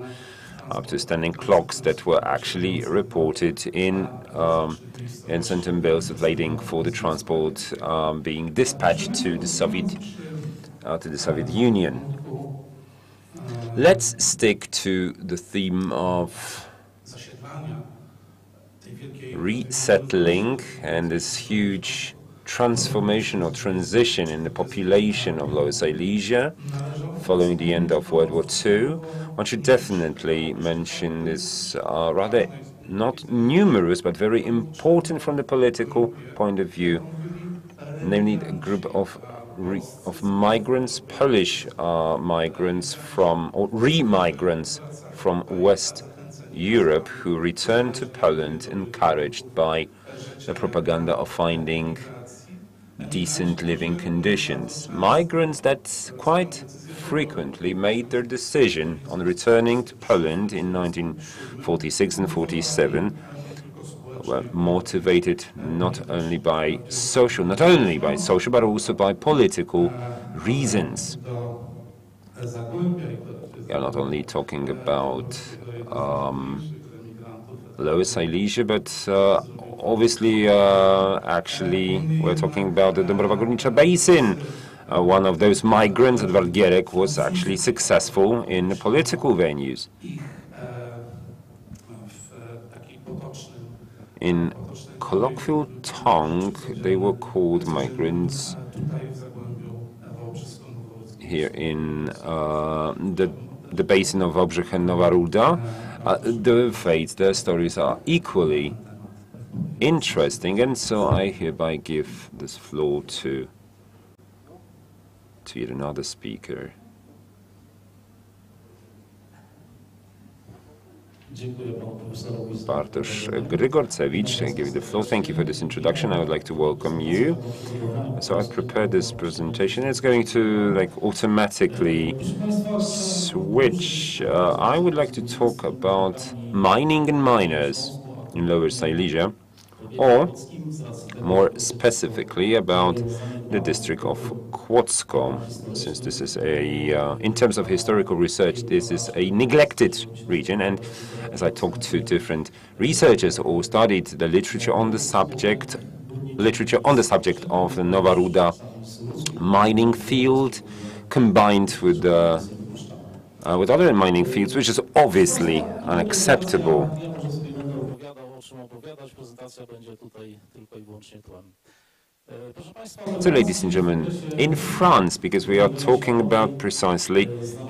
up to standing clocks that were actually reported in um, in certain bills of lading for the transport um, being dispatched to the Soviet uh, to the Soviet Union. Let's stick to the theme of resettling and this huge transformation or transition in the population of Lower Silesia following the end of World War II. One should definitely mention this uh, rather not numerous but very important from the political point of view, namely a group of of migrants, Polish uh, migrants from or re-migrants from West Europe who returned to Poland encouraged by the propaganda of finding decent living conditions. Migrants that quite frequently made their decision on returning to Poland in 1946 and 47 were motivated not only by social, not only by social, but also by political reasons. We are not only talking about um, Lower Silesia, but uh, obviously, uh, actually, we're talking about the Dąbrowa Górnicza Basin. Uh, one of those migrants, Edward Gierek, was actually successful in the political venues. In colloquial tongue, they were called migrants here in uh, the, the basin of Wałbrzych and Nowa Ruda. Uh, their fates, their stories are equally interesting, and so I hereby give this floor to to yet another speaker. Bartosz Grygorcewicz, I give you the floor. Thank you for this introduction. I would like to welcome you. So I've prepared this presentation. It's going to like automatically switch. Uh, I would like to talk about mining and miners in Lower Silesia, or more specifically about the district of Kłodzko, since this is a, uh, in terms of historical research, this is a neglected region. And as I talked to different researchers who studied the literature on the subject, literature on the subject of the Nowa Ruda mining field, combined with uh, uh, with other mining fields, which is obviously unacceptable. komunikacja będzie tutaj tylko i wyłącznie tłem. So, ladies and gentlemen, in France, because we are talking about precisely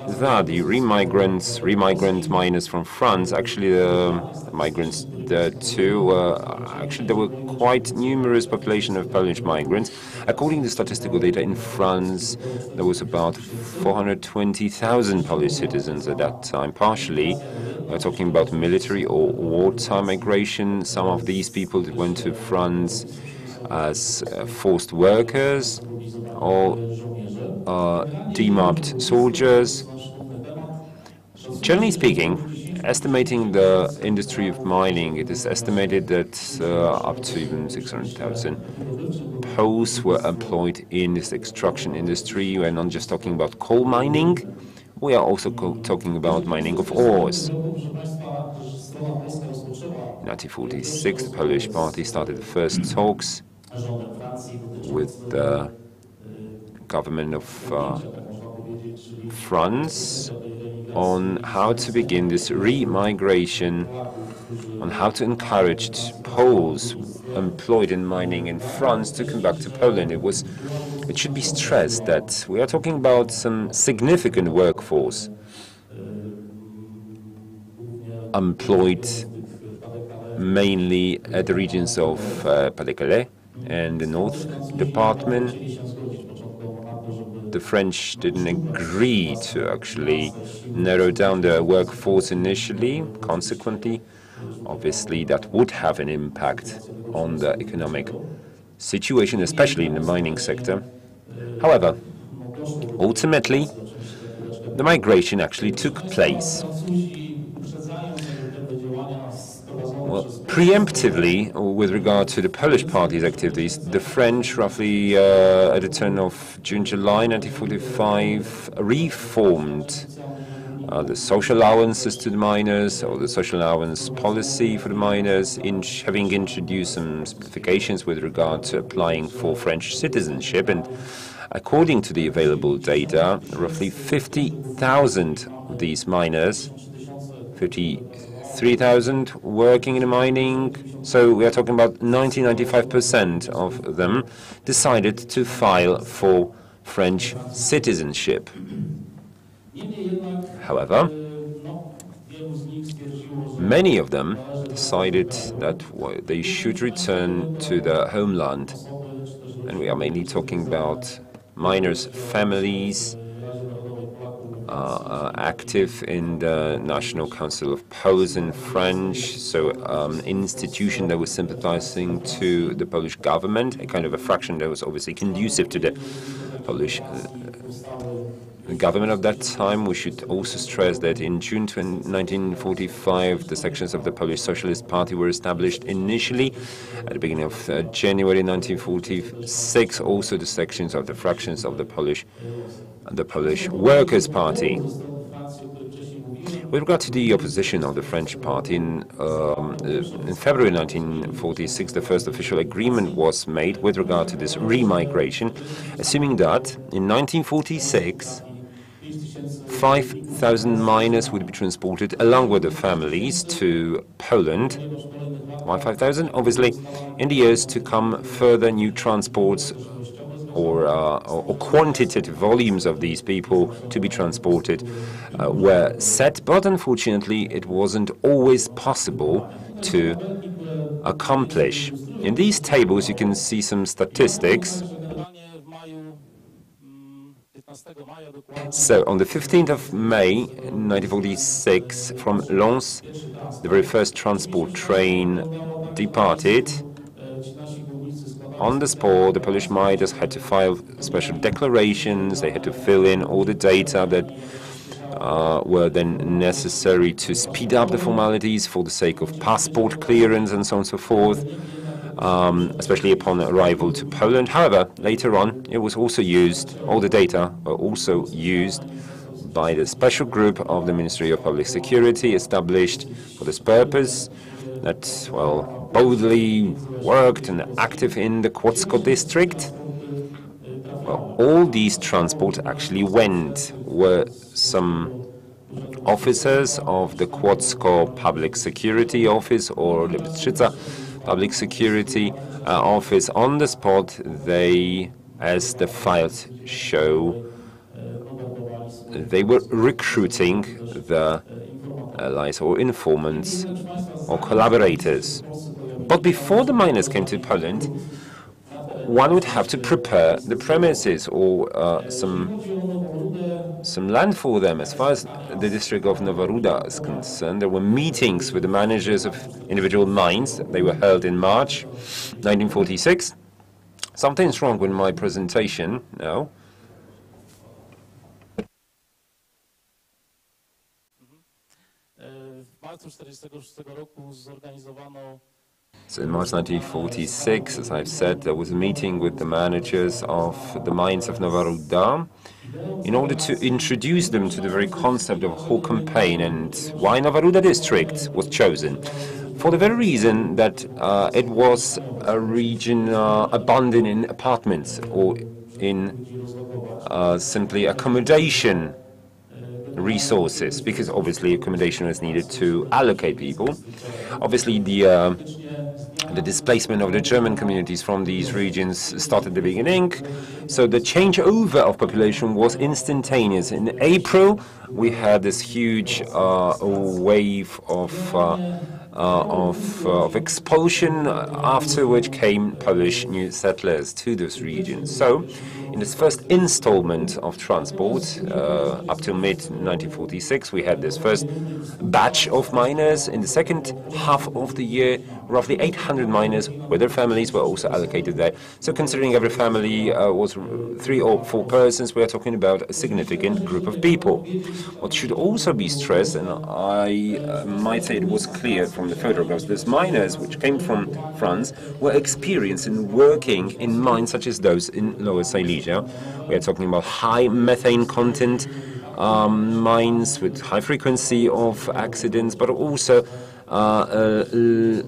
that, the remigrants, remigrant miners from France, actually the migrants there too, uh, actually there were quite numerous population of Polish migrants. According to statistical data in France, there was about 420,000 Polish citizens at that time, partially we're talking about military or wartime migration. Some of these people went to France as forced workers or uh, demobbed soldiers. Generally speaking, estimating the industry of mining, it is estimated that uh, up to even 600,000 Poles were employed in this extraction industry. We're not just talking about coal mining, we are also talking about mining of ores. In 1946, the Polish party started the first talks with the government of uh, France on how to begin this re-migration, on how to encourage Poles employed in mining in France to come back to Poland. It was, it should be stressed that we are talking about some significant workforce employed mainly at the regions of uh, Pas-de-Calais and the North Department. The French didn't agree to actually narrow down their workforce initially. Consequently, obviously, that would have an impact on the economic situation, especially in the mining sector. However, ultimately, the migration actually took place. Well, preemptively, with regard to the Polish party's activities, the French, roughly uh, at the turn of June, July 1945, reformed uh, the social allowances to the miners, or the social allowance policy for the miners, in having introduced some specifications with regard to applying for French citizenship. And according to the available data, roughly 50,000 of these miners, 53,000 working in mining, so we are talking about 90-95% of them decided to file for French citizenship. However, many of them decided that they should return to their homeland. And we are mainly talking about miners' families uh, uh, active in the National Council of Posen French, so um, an institution that was sympathizing to the Polish government, a kind of a fraction that was obviously conducive to the Polish uh, government of that time. We should also stress that in June 1945, the sections of the Polish Socialist Party were established initially. At the beginning of uh, January 1946, also the sections of the fractions of the Polish, the Polish Workers' Party. With regard to the opposition of the French party, in, um, uh, in, February 1946, the first official agreement was made with regard to this remigration, assuming that in 1946, 5,000 miners would be transported along with their families to Poland. Why 5,000? Obviously, in the years to come, further new transports or, uh, or, quantitative volumes of these people to be transported uh, were set, but unfortunately, it wasn't always possible to accomplish. In these tables, you can see some statistics. So on the 15th of May 1946, from Lens, the very first transport train departed. On the spot, the Polish miners had to file special declarations, they had to fill in all the data that uh, were then necessary to speed up the formalities for the sake of passport clearance and so on and so forth um, especially upon arrival to Poland. However, later on, it was also used, all the data were also used by the special group of the Ministry of Public Security established for this purpose that, well, boldly worked and active in the Kłodzko district. Well, all these transports actually went, were some officers of the Kłodzko Public Security Office or Lipstrzyca Public Security uh, Office on the spot. They, as the files show, they were recruiting the allies or informants or collaborators. But before the miners came to Poland, one would have to prepare the premises or uh, some some land for them. As far as the district of Nowa Ruda is concerned, there were meetings with the managers of individual mines. They were held in March 1946. Something's wrong with my presentation now. So in March 1946, as I've said, there was a meeting with the managers of the mines of Nowa Ruda in order to introduce them to the very concept of whole campaign and why Nowa Ruda district was chosen. For the very reason that uh, it was a region uh, abundant in apartments or in uh, simply accommodation resources, because obviously accommodation was needed to allocate people. Obviously, the uh, the displacement of the German communities from these regions started at the beginning. So the changeover of population was instantaneous. In April, we had this huge uh, wave of uh, uh, of, uh, of expulsion, after which came Polish new settlers to this region. So, in this first installment of transport, uh, up to mid 1946, we had this first batch of miners. In the second half of the year, roughly 800 miners with their families were also allocated there. So, considering every family uh, was three or four persons, we are talking about a significant group of people. What should also be stressed, and I uh, might say it was clear from the photographs, these miners, which came from France, were experienced in working in mines such as those in Lower Silesia. We are talking about high methane content um, mines with high frequency of accidents, but also uh, uh,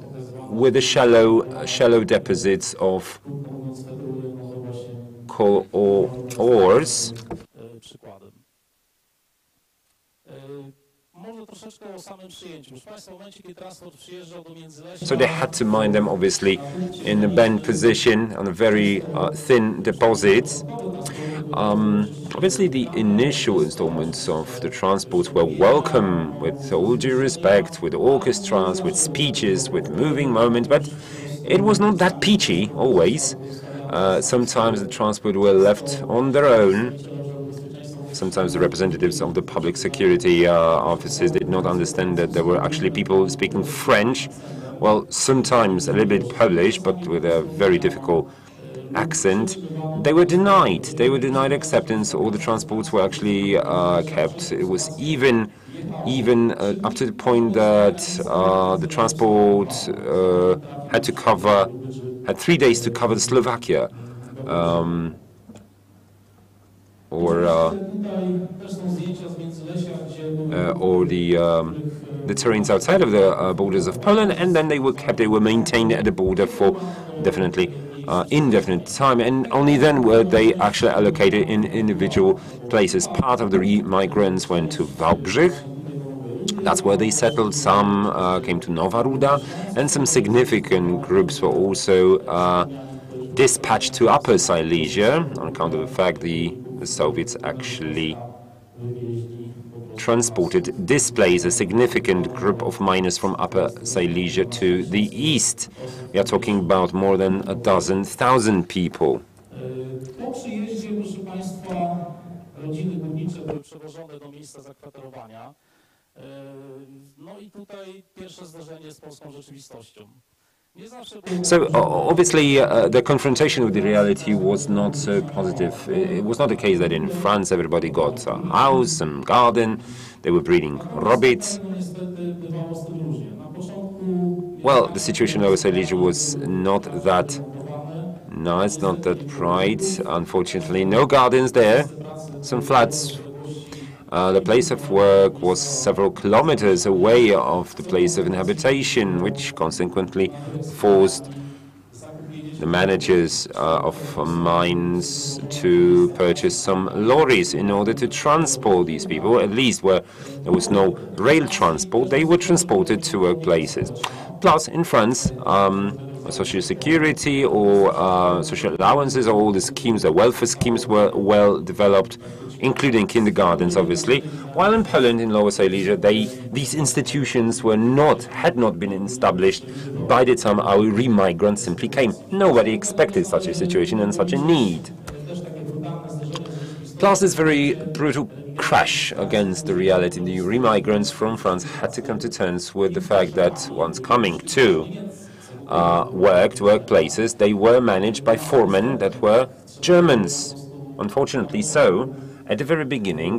with the shallow, shallow deposits of coal or ores. Transport. So they had to mine them obviously in a bent position on a very uh, thin deposits. Um, obviously, the initial installments of the transports were welcome, with all due respect, with orchestras, with speeches, with moving moments, but it was not that peachy always. Uh, sometimes the transport were left on their own. Sometimes the representatives of the public security uh, offices did not understand that there were actually people speaking French. Well, sometimes a little bit Polish, but with a very difficult accent. They were denied. They were denied acceptance. All the transports were actually uh, kept. It was even, even uh, up to the point that uh, the transport uh, had to cover, had three days to cover Slovakia. Um, or uh, Też są zdjęcia z Międzylesia, gdzie uh, or the um, the terrains outside of the uh, borders of Poland, and then they were kept, they were maintained at the border for definitely uh, indefinite time, and only then were they actually allocated in individual places. Part of the migrants went to Wałbrzych. That's where they settled. Some uh, came to Nowa Ruda, and some significant groups were also uh, dispatched to Upper Silesia on account of the fact the, the Soviets actually transported, displaced a significant group of miners from Upper Silesia to the east. We are talking about more than a dozen thousand people. No i tutaj pierwsze z polską rzeczywistością. So obviously, uh, the confrontation with the reality was not so positive. It was not the case that in France everybody got a house, some garden, they were breeding rabbits. Well, the situation in Silesia was not that nice, not that bright. Unfortunately, no gardens there. Some flats. Uh, the place of work was several kilometers away of the place of inhabitation, which consequently forced the managers uh, of mines to purchase some lorries in order to transport these people, at least where there was no rail transport, they were transported to workplaces. Plus, in France, um, social security or uh, social allowances, or all the schemes, the welfare schemes were well developed, including kindergartens, obviously. While in Poland, in Lower Silesia, they, these institutions were not, had not been established by the time our remigrants simply came. Nobody expected such a situation and such a need. Plus, this very brutal crash against the reality. The remigrants from France had to come to terms with the fact that once coming to uh, worked workplaces, they were managed by foremen that were Germans. Unfortunately, so at the very beginning,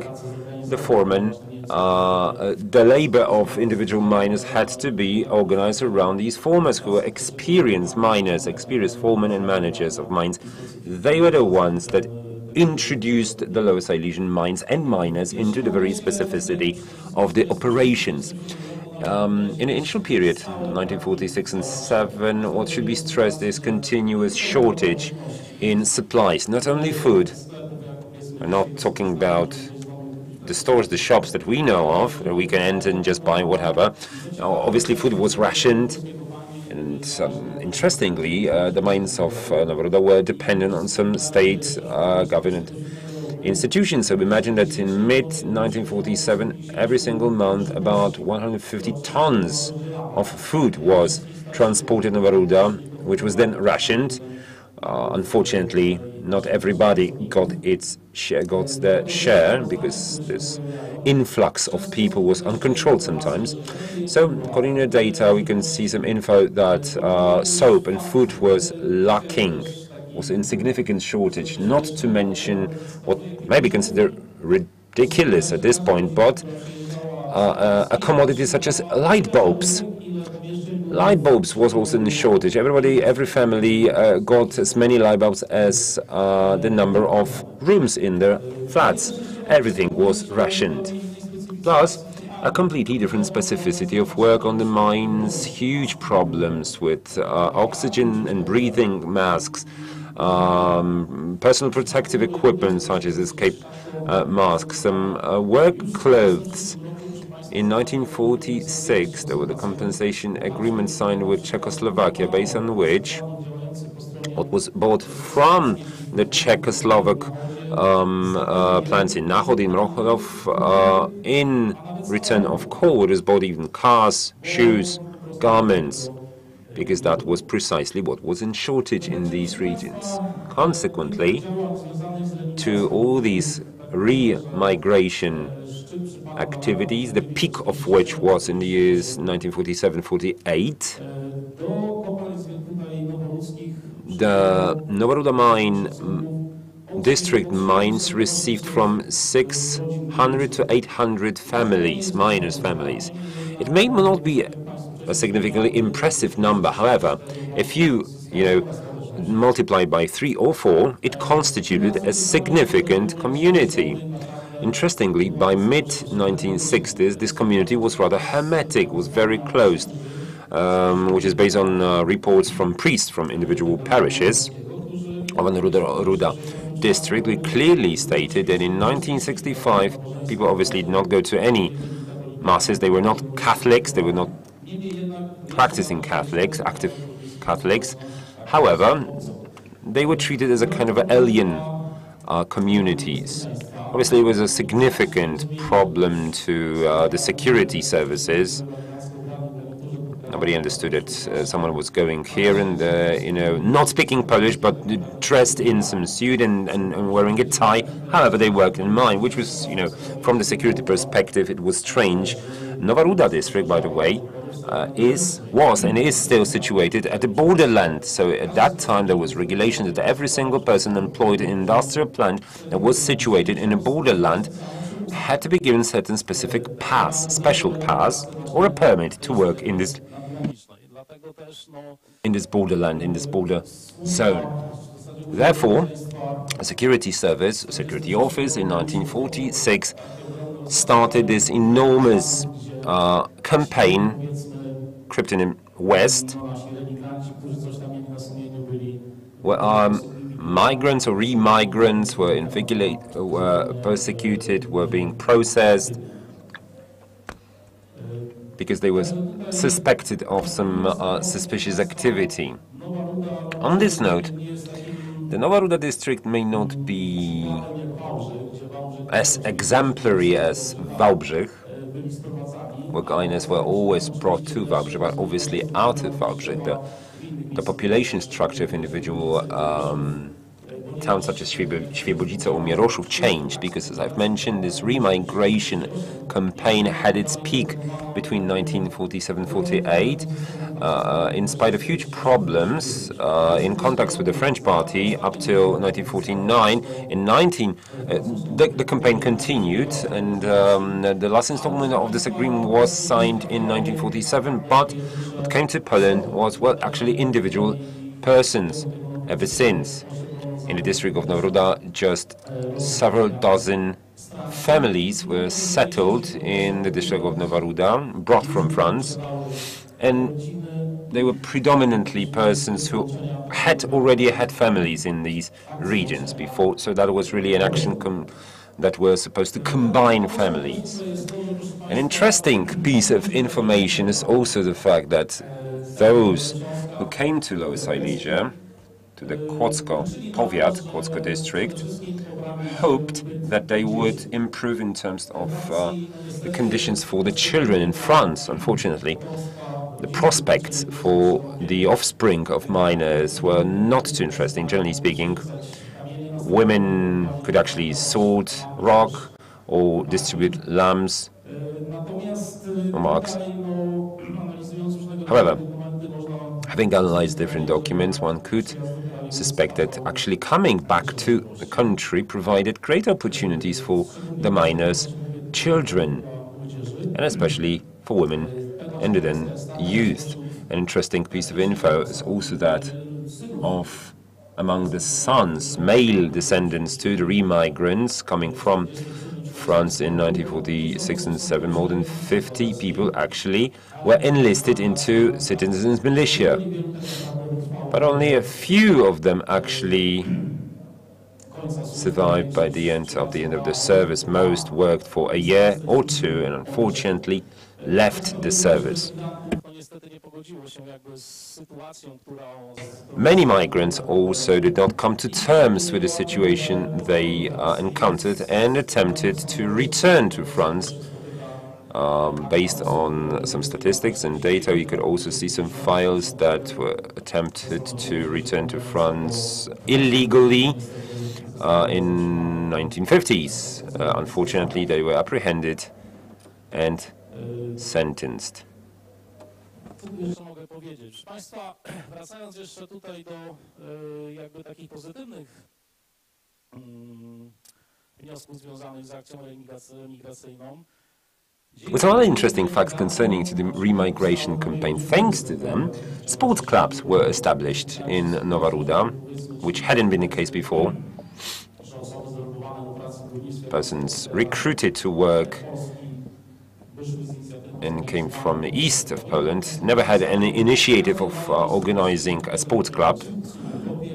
the foremen, uh, uh, the labor of individual miners had to be organized around these foremen who were experienced miners, experienced foremen and managers of mines. They were the ones that introduced the Lower Silesian mines and miners into the very specificity of the operations. Um, in the initial period, 1946 and 7, what should be stressed is continuous shortage in supplies, not only food. We're not talking about the stores, the shops that we know of, that we can enter and just buy whatever. Obviously, food was rationed, And um, interestingly, uh, the mines of uh, were dependent on some state uh, government institutions. So imagine that in mid-1947, every single month, about 150 tons of food was transported to Nowa which was then rationed. Uh, unfortunately, not everybody got its share, got their share because this influx of people was uncontrolled sometimes. So, according to data, we can see some info that uh, soap and food was lacking, was in significant shortage. Not to mention what may be considered ridiculous at this point, but uh, uh, a commodity such as light bulbs light bulbs was also in shortage. Everybody, every family uh, got as many light bulbs as uh, the number of rooms in their flats. Everything was rationed. Plus, a completely different specificity of work on the mines, huge problems with uh, oxygen and breathing masks, um, personal protective equipment such as escape uh, masks, some uh, work clothes, in 1946, there was a compensation agreement signed with Czechoslovakia, based on which what was bought from the Czechoslovak um, uh, plants in Náchod, in Mrochov, uh, in return of coal, it was bought even cars, shoes, garments, because that was precisely what was in shortage in these regions. Consequently, to all these re-migration activities, the peak of which was in the years 1947-48. The Nowa Ruda mine mm, district mines received from 600 to 800 families, miners' families. It may not be a significantly impressive number. However, if you, you know, multiply by three or four, it constituted a significant community. Interestingly, by mid-1960s, this community was rather hermetic, was very closed, um, which is based on uh, reports from priests from individual parishes of the Ruda, Ruda district. We clearly stated that in 1965, people obviously did not go to any masses. They were not Catholics. They were not practicing Catholics, active Catholics. However, they were treated as a kind of alien uh, communities. Obviously, it was a significant problem to uh, the security services. Nobody understood it. Uh, someone was going here and, uh, you know, not speaking Polish, but dressed in some suit and, and, and, wearing a tie. However, they worked in mine, which was, you know, from the security perspective, it was strange. Nowa Ruda district, by the way, uh, is was and is still situated at the borderland. So at that time there was regulation that every single person employed in industrial plant that was situated in a borderland had to be given certain specific pass, special pass, or a permit to work in this in this borderland, in this border zone. Therefore, a security service, security office in 1946 started this enormous uh, campaign Kryptonim West, where um, migrants or re-migrants were were persecuted, were being processed because they were suspected of some uh, suspicious activity. On this note, the Nowa Ruda district may not be as exemplary as Wałbrzych, Wagainas were always brought to Wałbrzych, but obviously out of Wałbrzych. The, the population structure of individual um, towns such as Świebodzice or Mieroszów changed because, as I've mentioned, this remigration campaign had its peak between 1947-48. Uh, in spite of huge problems uh, in contacts with the French party up till 1949, in 19, uh, the, the, campaign continued, and um, the last installment of this agreement was signed in 1947. But what came to Poland was, well, actually individual persons ever since in the district of Nowa just several dozen families were settled in the district of Nowa brought from France, and they were predominantly persons who had already had families in these regions before, so that was really an action that were supposed to combine families. An interesting piece of information is also the fact that those who came to Lower Silesia, to the Kłodzko Powiat, Kłodzko district, hoped that they would improve in terms of uh, the conditions for the children in France. Unfortunately, the prospects for the offspring of miners were not too interesting, generally speaking. Women could actually sort rock or distribute lambs or marks. However, having analyzed different documents, one could suspect that actually coming back to the country provided great opportunities for the miners' children, and especially for women and then youth. An interesting piece of info is also that of among the sons, male descendants to the remigrants coming from France in 1946 and 7, more than 50 people actually were enlisted into citizens' militia. But only a few of them actually survived by the end of the end of the service. Most worked for a year or two and unfortunately left the service. Many migrants also did not come to terms with the situation they uh, encountered and attempted to return to France. Um, based on some statistics and data, you could also see some files that were attempted to return to France illegally uh, in 1950s. Uh, unfortunately, they were apprehended and sentenced. Jeszcze mogę powiedzieć? Proszę Państwa, wracając jeszcze tutaj do jakby takich pozytywnych mm, wniosków związanych z akcją With some other interesting facts concerning to the remigration campaign, thanks to them, sports clubs were established in Nowa Ruda, which hadn't been the case before. że osoby zdelegowane do pracy w górnictwie Persons recruited to work wyszły z inicjatywy and came from the east of Poland never had any initiative of uh, organizing a sports club.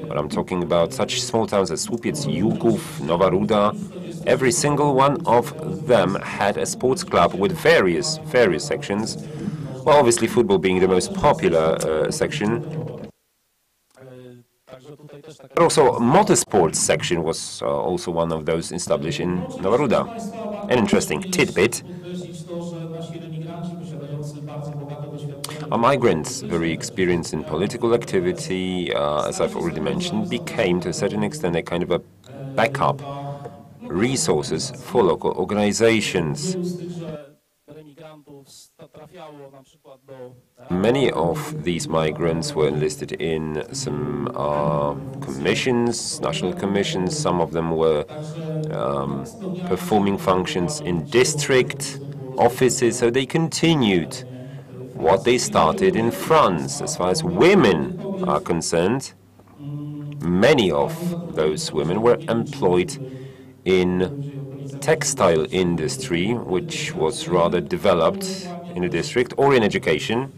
But I'm talking about such small towns as Słupiec, Jugów, Nowa Ruda. Every single one of them had a sports club with various various sections. Well, obviously football being the most popular uh, section, but also motorsports section was uh, also one of those established in Nowa Ruda. An interesting tidbit. Migrants, very experienced in political activity, uh, as I've already mentioned, became to a certain extent a kind of a backup resources for local organizations. Many of these migrants were enlisted in some uh, commissions, national commissions. Some of them were um, performing functions in district offices, so they continued what they started in France. As far as women are concerned, many of those women were employed in textile industry, which was rather developed in the district, or in education,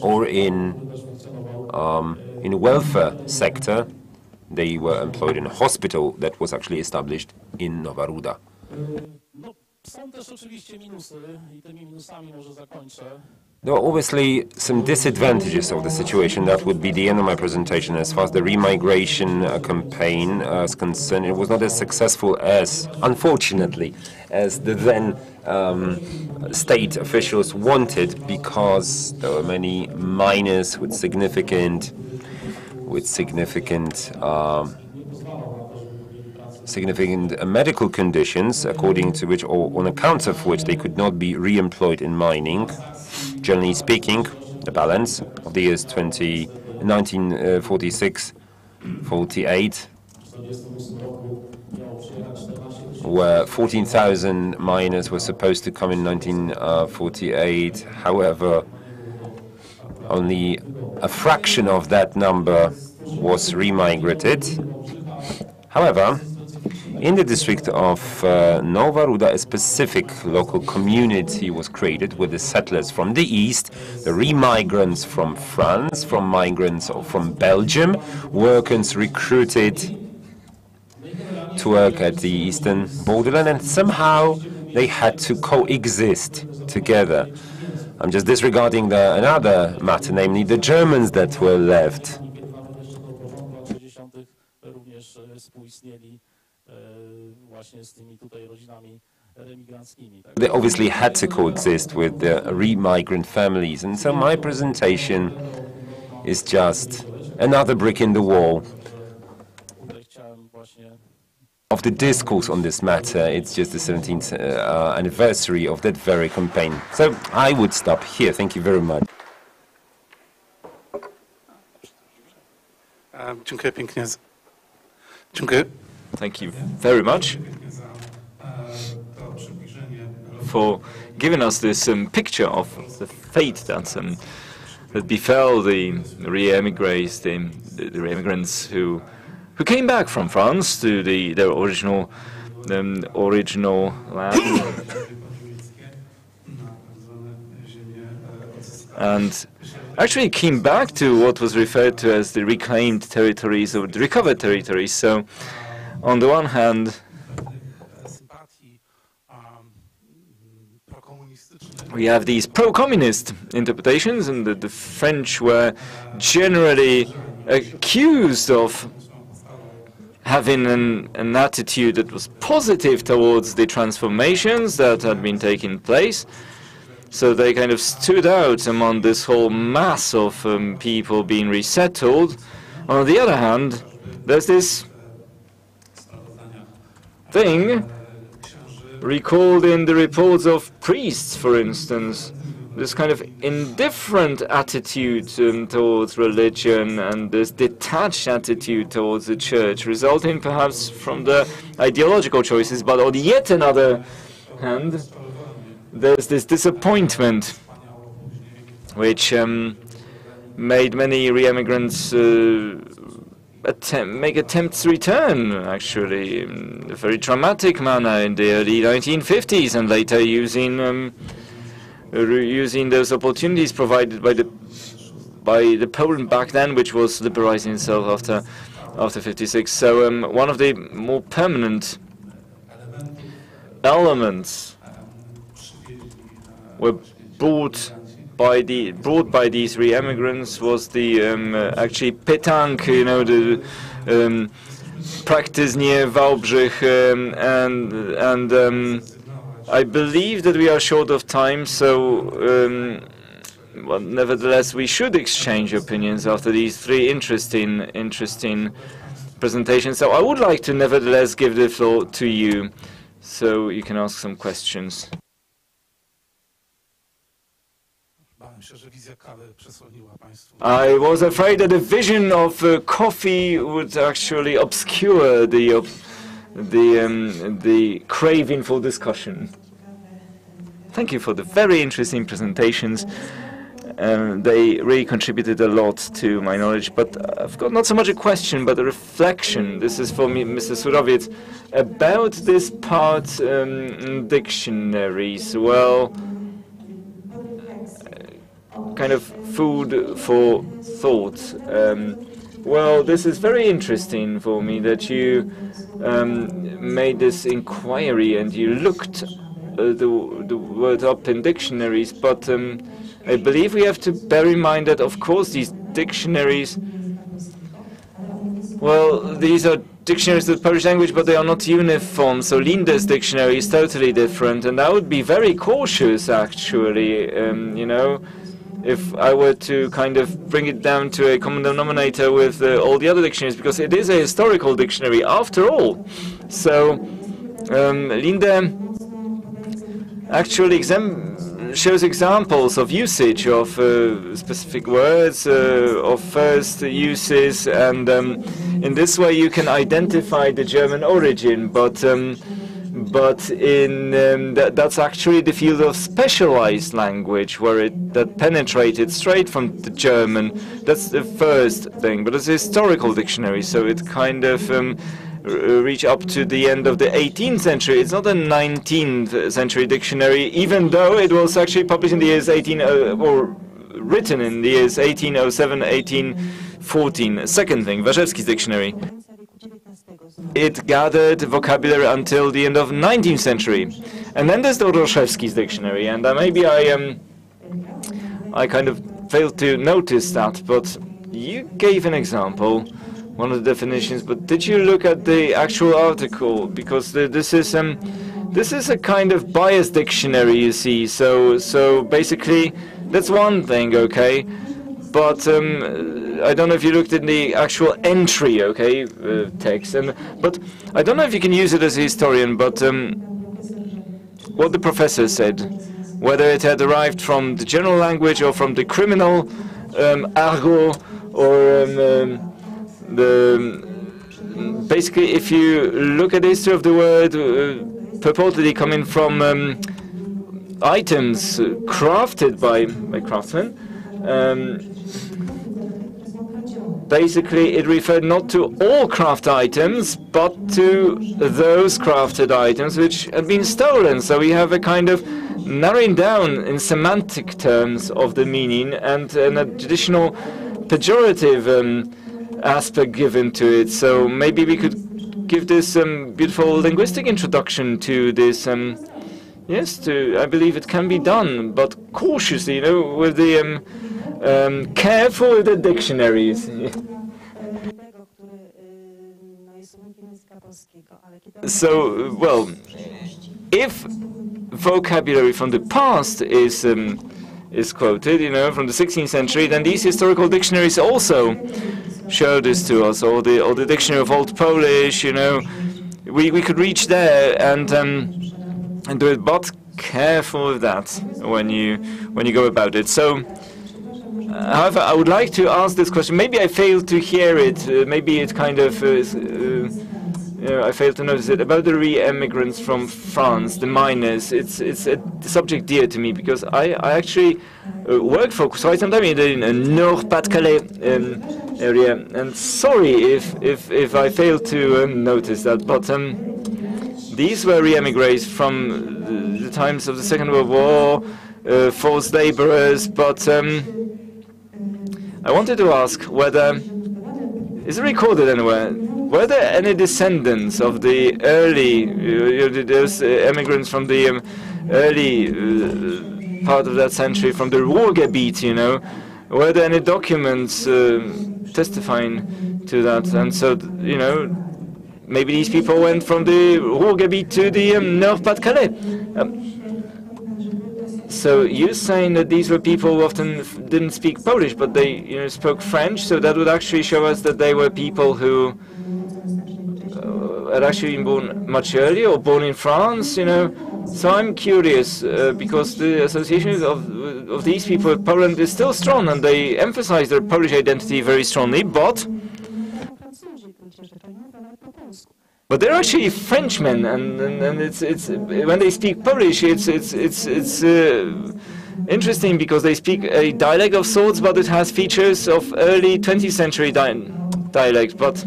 or in um, in welfare sector. They were employed in a hospital that was actually established in Nowa Ruda. No, There are obviously some disadvantages of the situation. That would be the end of my presentation. As far as the remigration uh, campaign uh, is concerned, it was not as successful as, unfortunately, as the then um, state officials wanted, because there were many miners with significant, with significant. Um, significant uh, medical conditions, according to which, or on account of which, they could not be re-employed in mining. Generally speaking, the balance of the years 20, 1946, 48, 48 roku miało przyjechać 14 tysięcy where 14,000 miners were supposed to come in 1948. However, only a fraction of that number was remigrated. However, in the district of uh, Nowa Ruda, a specific local community was created with the settlers from the east, the remigrants from France, from migrants from Belgium, workers recruited to work at the eastern borderland, and somehow they had to coexist together. I'm just disregarding the, another matter, namely the Germans that were left. Kiedy nawet jeszcze do porządku lat 60. również współistnieli właśnie z tymi tutaj rodzinami They obviously had to coexist with the re-migrant families, and so my presentation is just another brick in the wall Tutaj chciałem właśnie of the discourse on this matter. It's just the 17th uh, anniversary of that very campaign. So I would stop here. Thank you very much. E, Dziękuję pięknie. Dziękuję Thank you very much for giving us this um, picture of the fate that um, that befell the re-emigres, the, the, re-immigrants who who came back from France to the their original um, original land and actually came back to what was referred to as the reclaimed territories or the recovered territories. So, on the one hand, we have these pro-communist interpretations, and the, the French were generally accused of having an, an attitude that was positive towards the transformations that had been taking place. So they kind of stood out among this whole mass of um, people being resettled. On the other hand, there's this thing recalled in the reports of priests, for instance, this kind of indifferent attitude um, towards religion and this detached attitude towards the church, resulting perhaps from the ideological choices, but on yet another hand, there's this disappointment which um, made many re-immigrants uh, attempt, make attempts to return, actually, in a very dramatic manner in the early 1950s, and later using um, using those opportunities provided by the by the Poland back then, which was liberalizing itself after after 56. So um, one of the more permanent elements were brought by the brought by these re-immigrants was the um, uh, actually petanque, you know, the um, practice near Wałbrzych, um, and and um, I believe that we are short of time, so. Um, well, nevertheless, we should exchange opinions after these three interesting, interesting presentations. So I would like to nevertheless give the floor to you, so you can ask some questions. I was afraid that the vision of uh, coffee would actually obscure the ob the um, the craving for discussion. Thank you for the very interesting presentations. Um, they really contributed a lot to my knowledge. But I've got not so much a question, but a reflection. This is for me, Mr. Surowiec, about this part um, dictionaries. Well kind of food for thought. Um, well, this is very interesting for me that you um, made this inquiry and you looked uh, the, the word up in dictionaries, but um, I believe we have to bear in mind that, of course, these dictionaries, well, these are dictionaries of the Polish language, but they are not uniform. So Linde's dictionary is totally different, and I would be very cautious, actually, um, you know, if I were to kind of bring it down to a common denominator with uh, all the other dictionaries, because it is a historical dictionary after all. So um, Linde actually exam- shows examples of usage of uh, specific words, uh, of first uses, and um, in this way you can identify the German origin. But um, but in um, that, that's actually the field of specialized language where it that penetrated straight from the German. That's the first thing. But it's a historical dictionary, so it kind of um, reach up to the end of the 18th century. It's not a 19th century dictionary, even though it was actually published in the years 18 uh, or written in the years 1807, 1814. Second thing, Warzewski's dictionary. It gathered vocabulary until the end of 19th century. And then there's the Doroszewski's dictionary, and uh, maybe I um, I kind of failed to notice that, but you gave an example, one of the definitions, but did you look at the actual article? Because the, this is um, this is a kind of biased dictionary, you see. So so basically, that's one thing, okay. But um, I don't know if you looked in the actual entry, okay, uh, text, and but I don't know if you can use it as a historian, but um, what the professor said, whether it had arrived from the general language or from the criminal um, argot or um, um, the basically if you look at the history of the word uh, purportedly coming from um, items crafted by, by craftsmen um, basically it referred not to all craft items but to those crafted items which had been stolen. So we have a kind of narrowing down in semantic terms of the meaning and an additional pejorative um, aspect given to it. So maybe we could give this um, beautiful linguistic introduction to this um, yes to I believe it can be done but cautiously you know with the um, um, careful the dictionaries. So, well, if vocabulary from the past is um, is quoted, you know, from the 16th century, then these historical dictionaries also show this to us, or the or the dictionary of Old Polish, you know, we we could reach there and um, and do it, but careful with that when you when you go about it. So. However, I would like to ask this question. Maybe I failed to hear it. Uh, maybe it kind of, uh, uh, I failed to notice it about the re-emigrants from France, the miners. It's it's a subject dear to me because I I actually uh, worked for quite some time in the in Nord-Pas-de-Calais um, area. And sorry if if if I failed to um, notice that, but um, these were re-emigrants from the, times of the Second World War, uh, forced laborers, but. Um, I wanted to ask whether, is it recorded anywhere, were there any descendants of the early, uh, those uh, immigrants from the um, early uh, part of that century, from the Ruhrgebiet, you know, were there any documents um testifying to that? And so, you know, maybe these people went from the Ruhrgebiet to the um, Nord-Pas-de-Calais. Um, so you're saying that these were people who often didn't speak Polish, but they, you know, spoke French. So that would actually show us that they were people who uh, had actually been born much earlier or born in France. You know. So I'm curious uh, because the association of of these people with Poland is still strong, and they emphasize their Polish identity very strongly. But But they're actually Frenchmen, and, and, and it's it's when they speak Polish, it's it's it's it's uh, interesting because they speak a dialect of sorts, but it has features of early 20th century di- dialect. But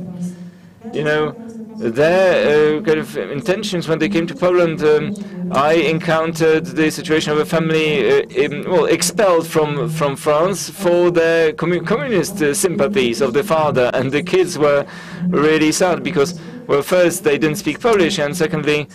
you know, their uh, kind of intentions when they came to Poland, um, I encountered the situation of a family uh, in, well expelled from from France for their commu- communist uh, sympathies of the father, and the kids were really sad because, well, first they didn't speak Polish, and secondly.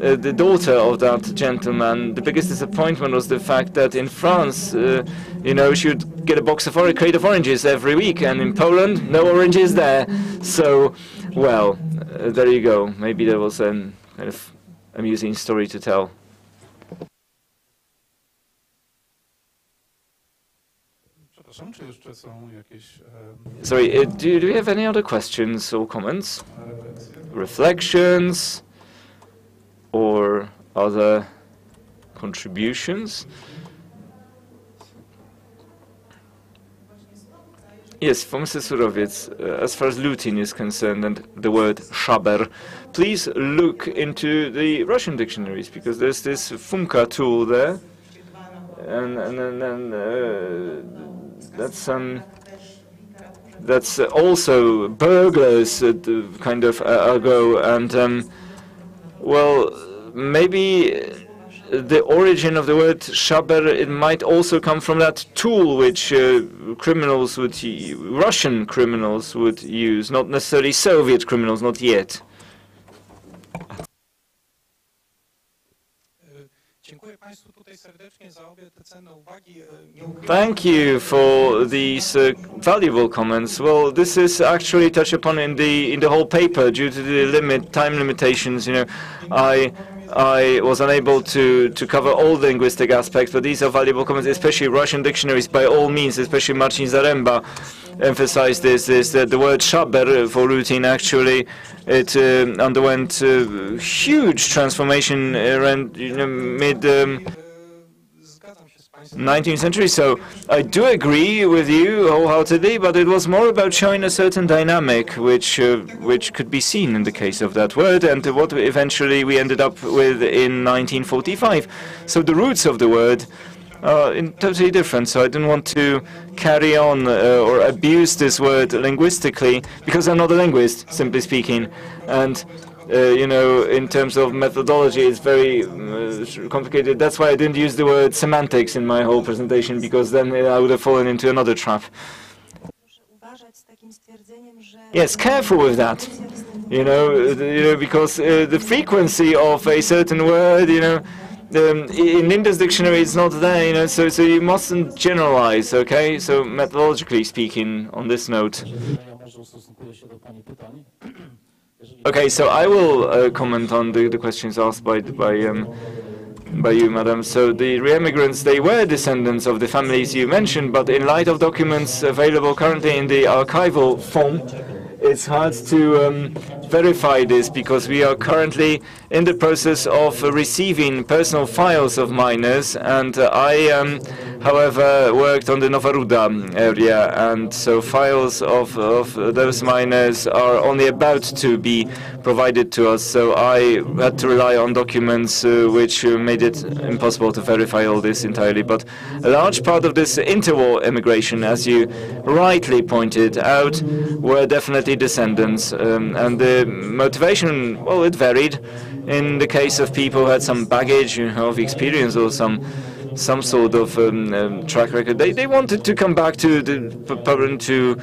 Uh, the daughter of that gentleman, the biggest disappointment was the fact that in France, uh, you know, she would get a box of or- crate of oranges every week, and in Poland, no oranges there. So, well, uh, there you go. Maybe there was a kind of amusing story to tell. Przepraszam, czy jeszcze są jakieś Sorry, do, do we have any other questions or comments? Reflections, or other contributions? Yes, from Mr. Surowiec, uh, as far as looting is concerned and the word szaber, please look into the Russian dictionaries because there's this fomka tool there, and and and, and uh, that's um that's uh, also burglars uh, kind of uh, ago and um, well maybe the origin of the word szaber it might also come from that tool which uh, criminals would Russian criminals would use not necessarily Soviet criminals not yet Thank you for these uh, valuable comments. Well, this is actually touched upon in the in the whole paper due to the limit time limitations. You know, I I was unable to to cover all the linguistic aspects, but these are valuable comments, especially Russian dictionaries. By all means, especially Marcin Zaremba emphasized this: is that the word "szaber" for routine actually it uh, underwent uh, huge transformation around you know, mid. Um, 19th century. So I do agree with you wholeheartedly, but it was more about showing a certain dynamic which uh, which could be seen in the case of that word, and what eventually we ended up with in 1945. So the roots of the word are totally different. So I didn't want to carry on uh, or abuse this word linguistically because I'm not a linguist, simply speaking, and you know, in terms of methodology, it's very uh, complicated. That's why I didn't use the word semantics in my whole presentation, because then uh, I would have fallen into another trap. Yes, careful with that. You know, uh, you know, because uh, the frequency of a certain word, you know, um, in Linde's dictionary it's not there, you know, so so you mustn't generalize, okay? So methodologically speaking, on this note. Okay, so I will uh, comment on the, the questions asked by by um, by you, madam. So the re-immigrants, they were descendants of the families you mentioned, but in light of documents available currently in the archival form, it's hard to um, verify this because we are currently in the process of receiving personal files of miners, and I, um, however, worked on the Nowa Ruda area, and so files of, of those miners are only about to be provided to us. So I had to rely on documents uh, which made it impossible to verify all this entirely. But a large part of this interwar immigration, as you rightly pointed out, were definitely descendants, um, and the motivation, well, it varied. In the case of people who had some baggage you know, of experience or some some sort of um, um, track record, they, they wanted to come back to the Poland to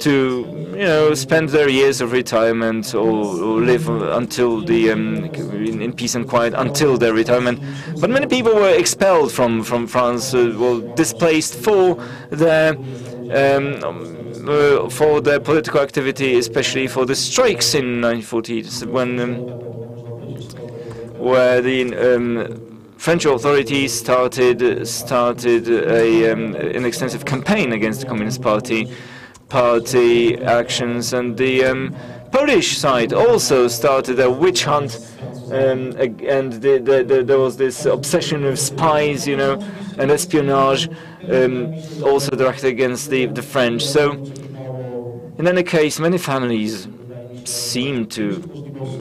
to you know spend their years of retirement or, or live until the um, in, in peace and quiet until their retirement. But many people were expelled from from France, uh, well displaced for their um, uh, for their political activity, especially for the strikes in 1940 when. Um, where the um, French authorities started started a, um, an extensive campaign against the Communist Party, party actions, and the um, Polish side also started a witch hunt. Um, and the, the, the, there was this obsession with spies, you know, and espionage, um, also directed against the, the French. So, in any case, many families seem to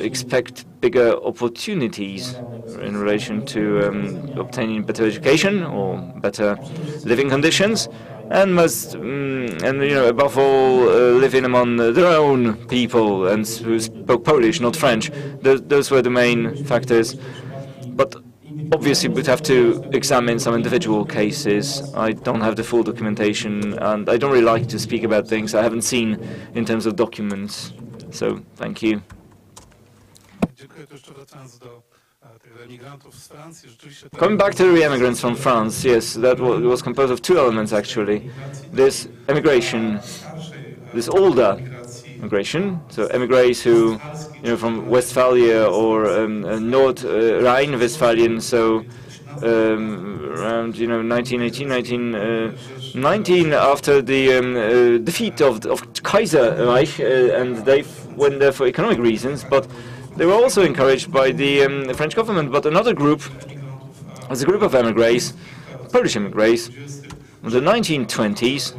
expect bigger opportunities in relation to um, obtaining better education or better living conditions, and must, mm, and you know, above all, uh, living among their own people and who spoke Polish, not French. Those, those were the main factors. Obviously, we'd have to examine some individual cases. I don't have the full documentation, and I don't really like to speak about things I haven't seen in terms of documents. So, thank you. Dziękuję. To jeszcze wracając do tych emigrantów z Francji. Rzeczywiście te Coming back to the re-immigrants from France, yes, that was composed of two elements actually. This emigration, this older immigration, so emigres who, you know, from Westphalia or um, uh, North uh, Rhine-Westphalian, so um, around, you know, 1918, 1919, uh, after the um, uh, defeat of, of Kaiserreich, uh, and they went there for economic reasons, but they were also encouraged by the um, French government. But another group was a group of emigres, Polish emigres, in the 1920s.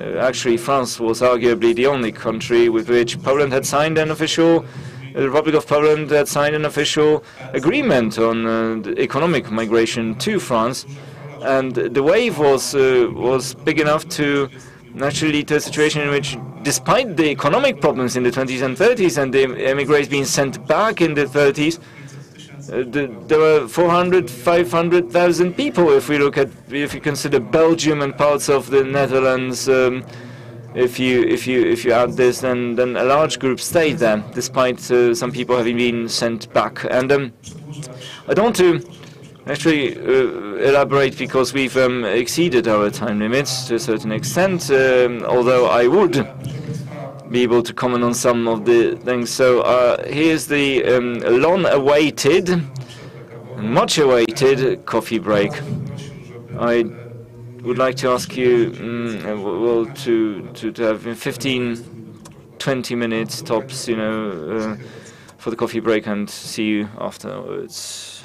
Uh, actually, France was arguably the only country with which Poland had signed an official, the Republic of Poland had signed an official agreement on uh, economic migration to France, and the wave was uh, was big enough to naturally to a situation in which, despite the economic problems in the 20s and 30s, and the emigres being sent back in the 30s, uh, the, there were 400, 500,000 people. If we look at, if you consider Belgium and parts of the Netherlands, um, if you if you if you add this, then then a large group stayed there, despite uh, some people having been sent back. And um, I don't want to actually uh, elaborate because we've um, exceeded our time limits to a certain extent, um, although I would be able to comment on some of the things. So uh, here's the um, long-awaited, much-awaited coffee break. I would like to ask you, uh, well, to, to, to have 15, 20 minutes tops, you know, uh, for the coffee break and see you afterwards.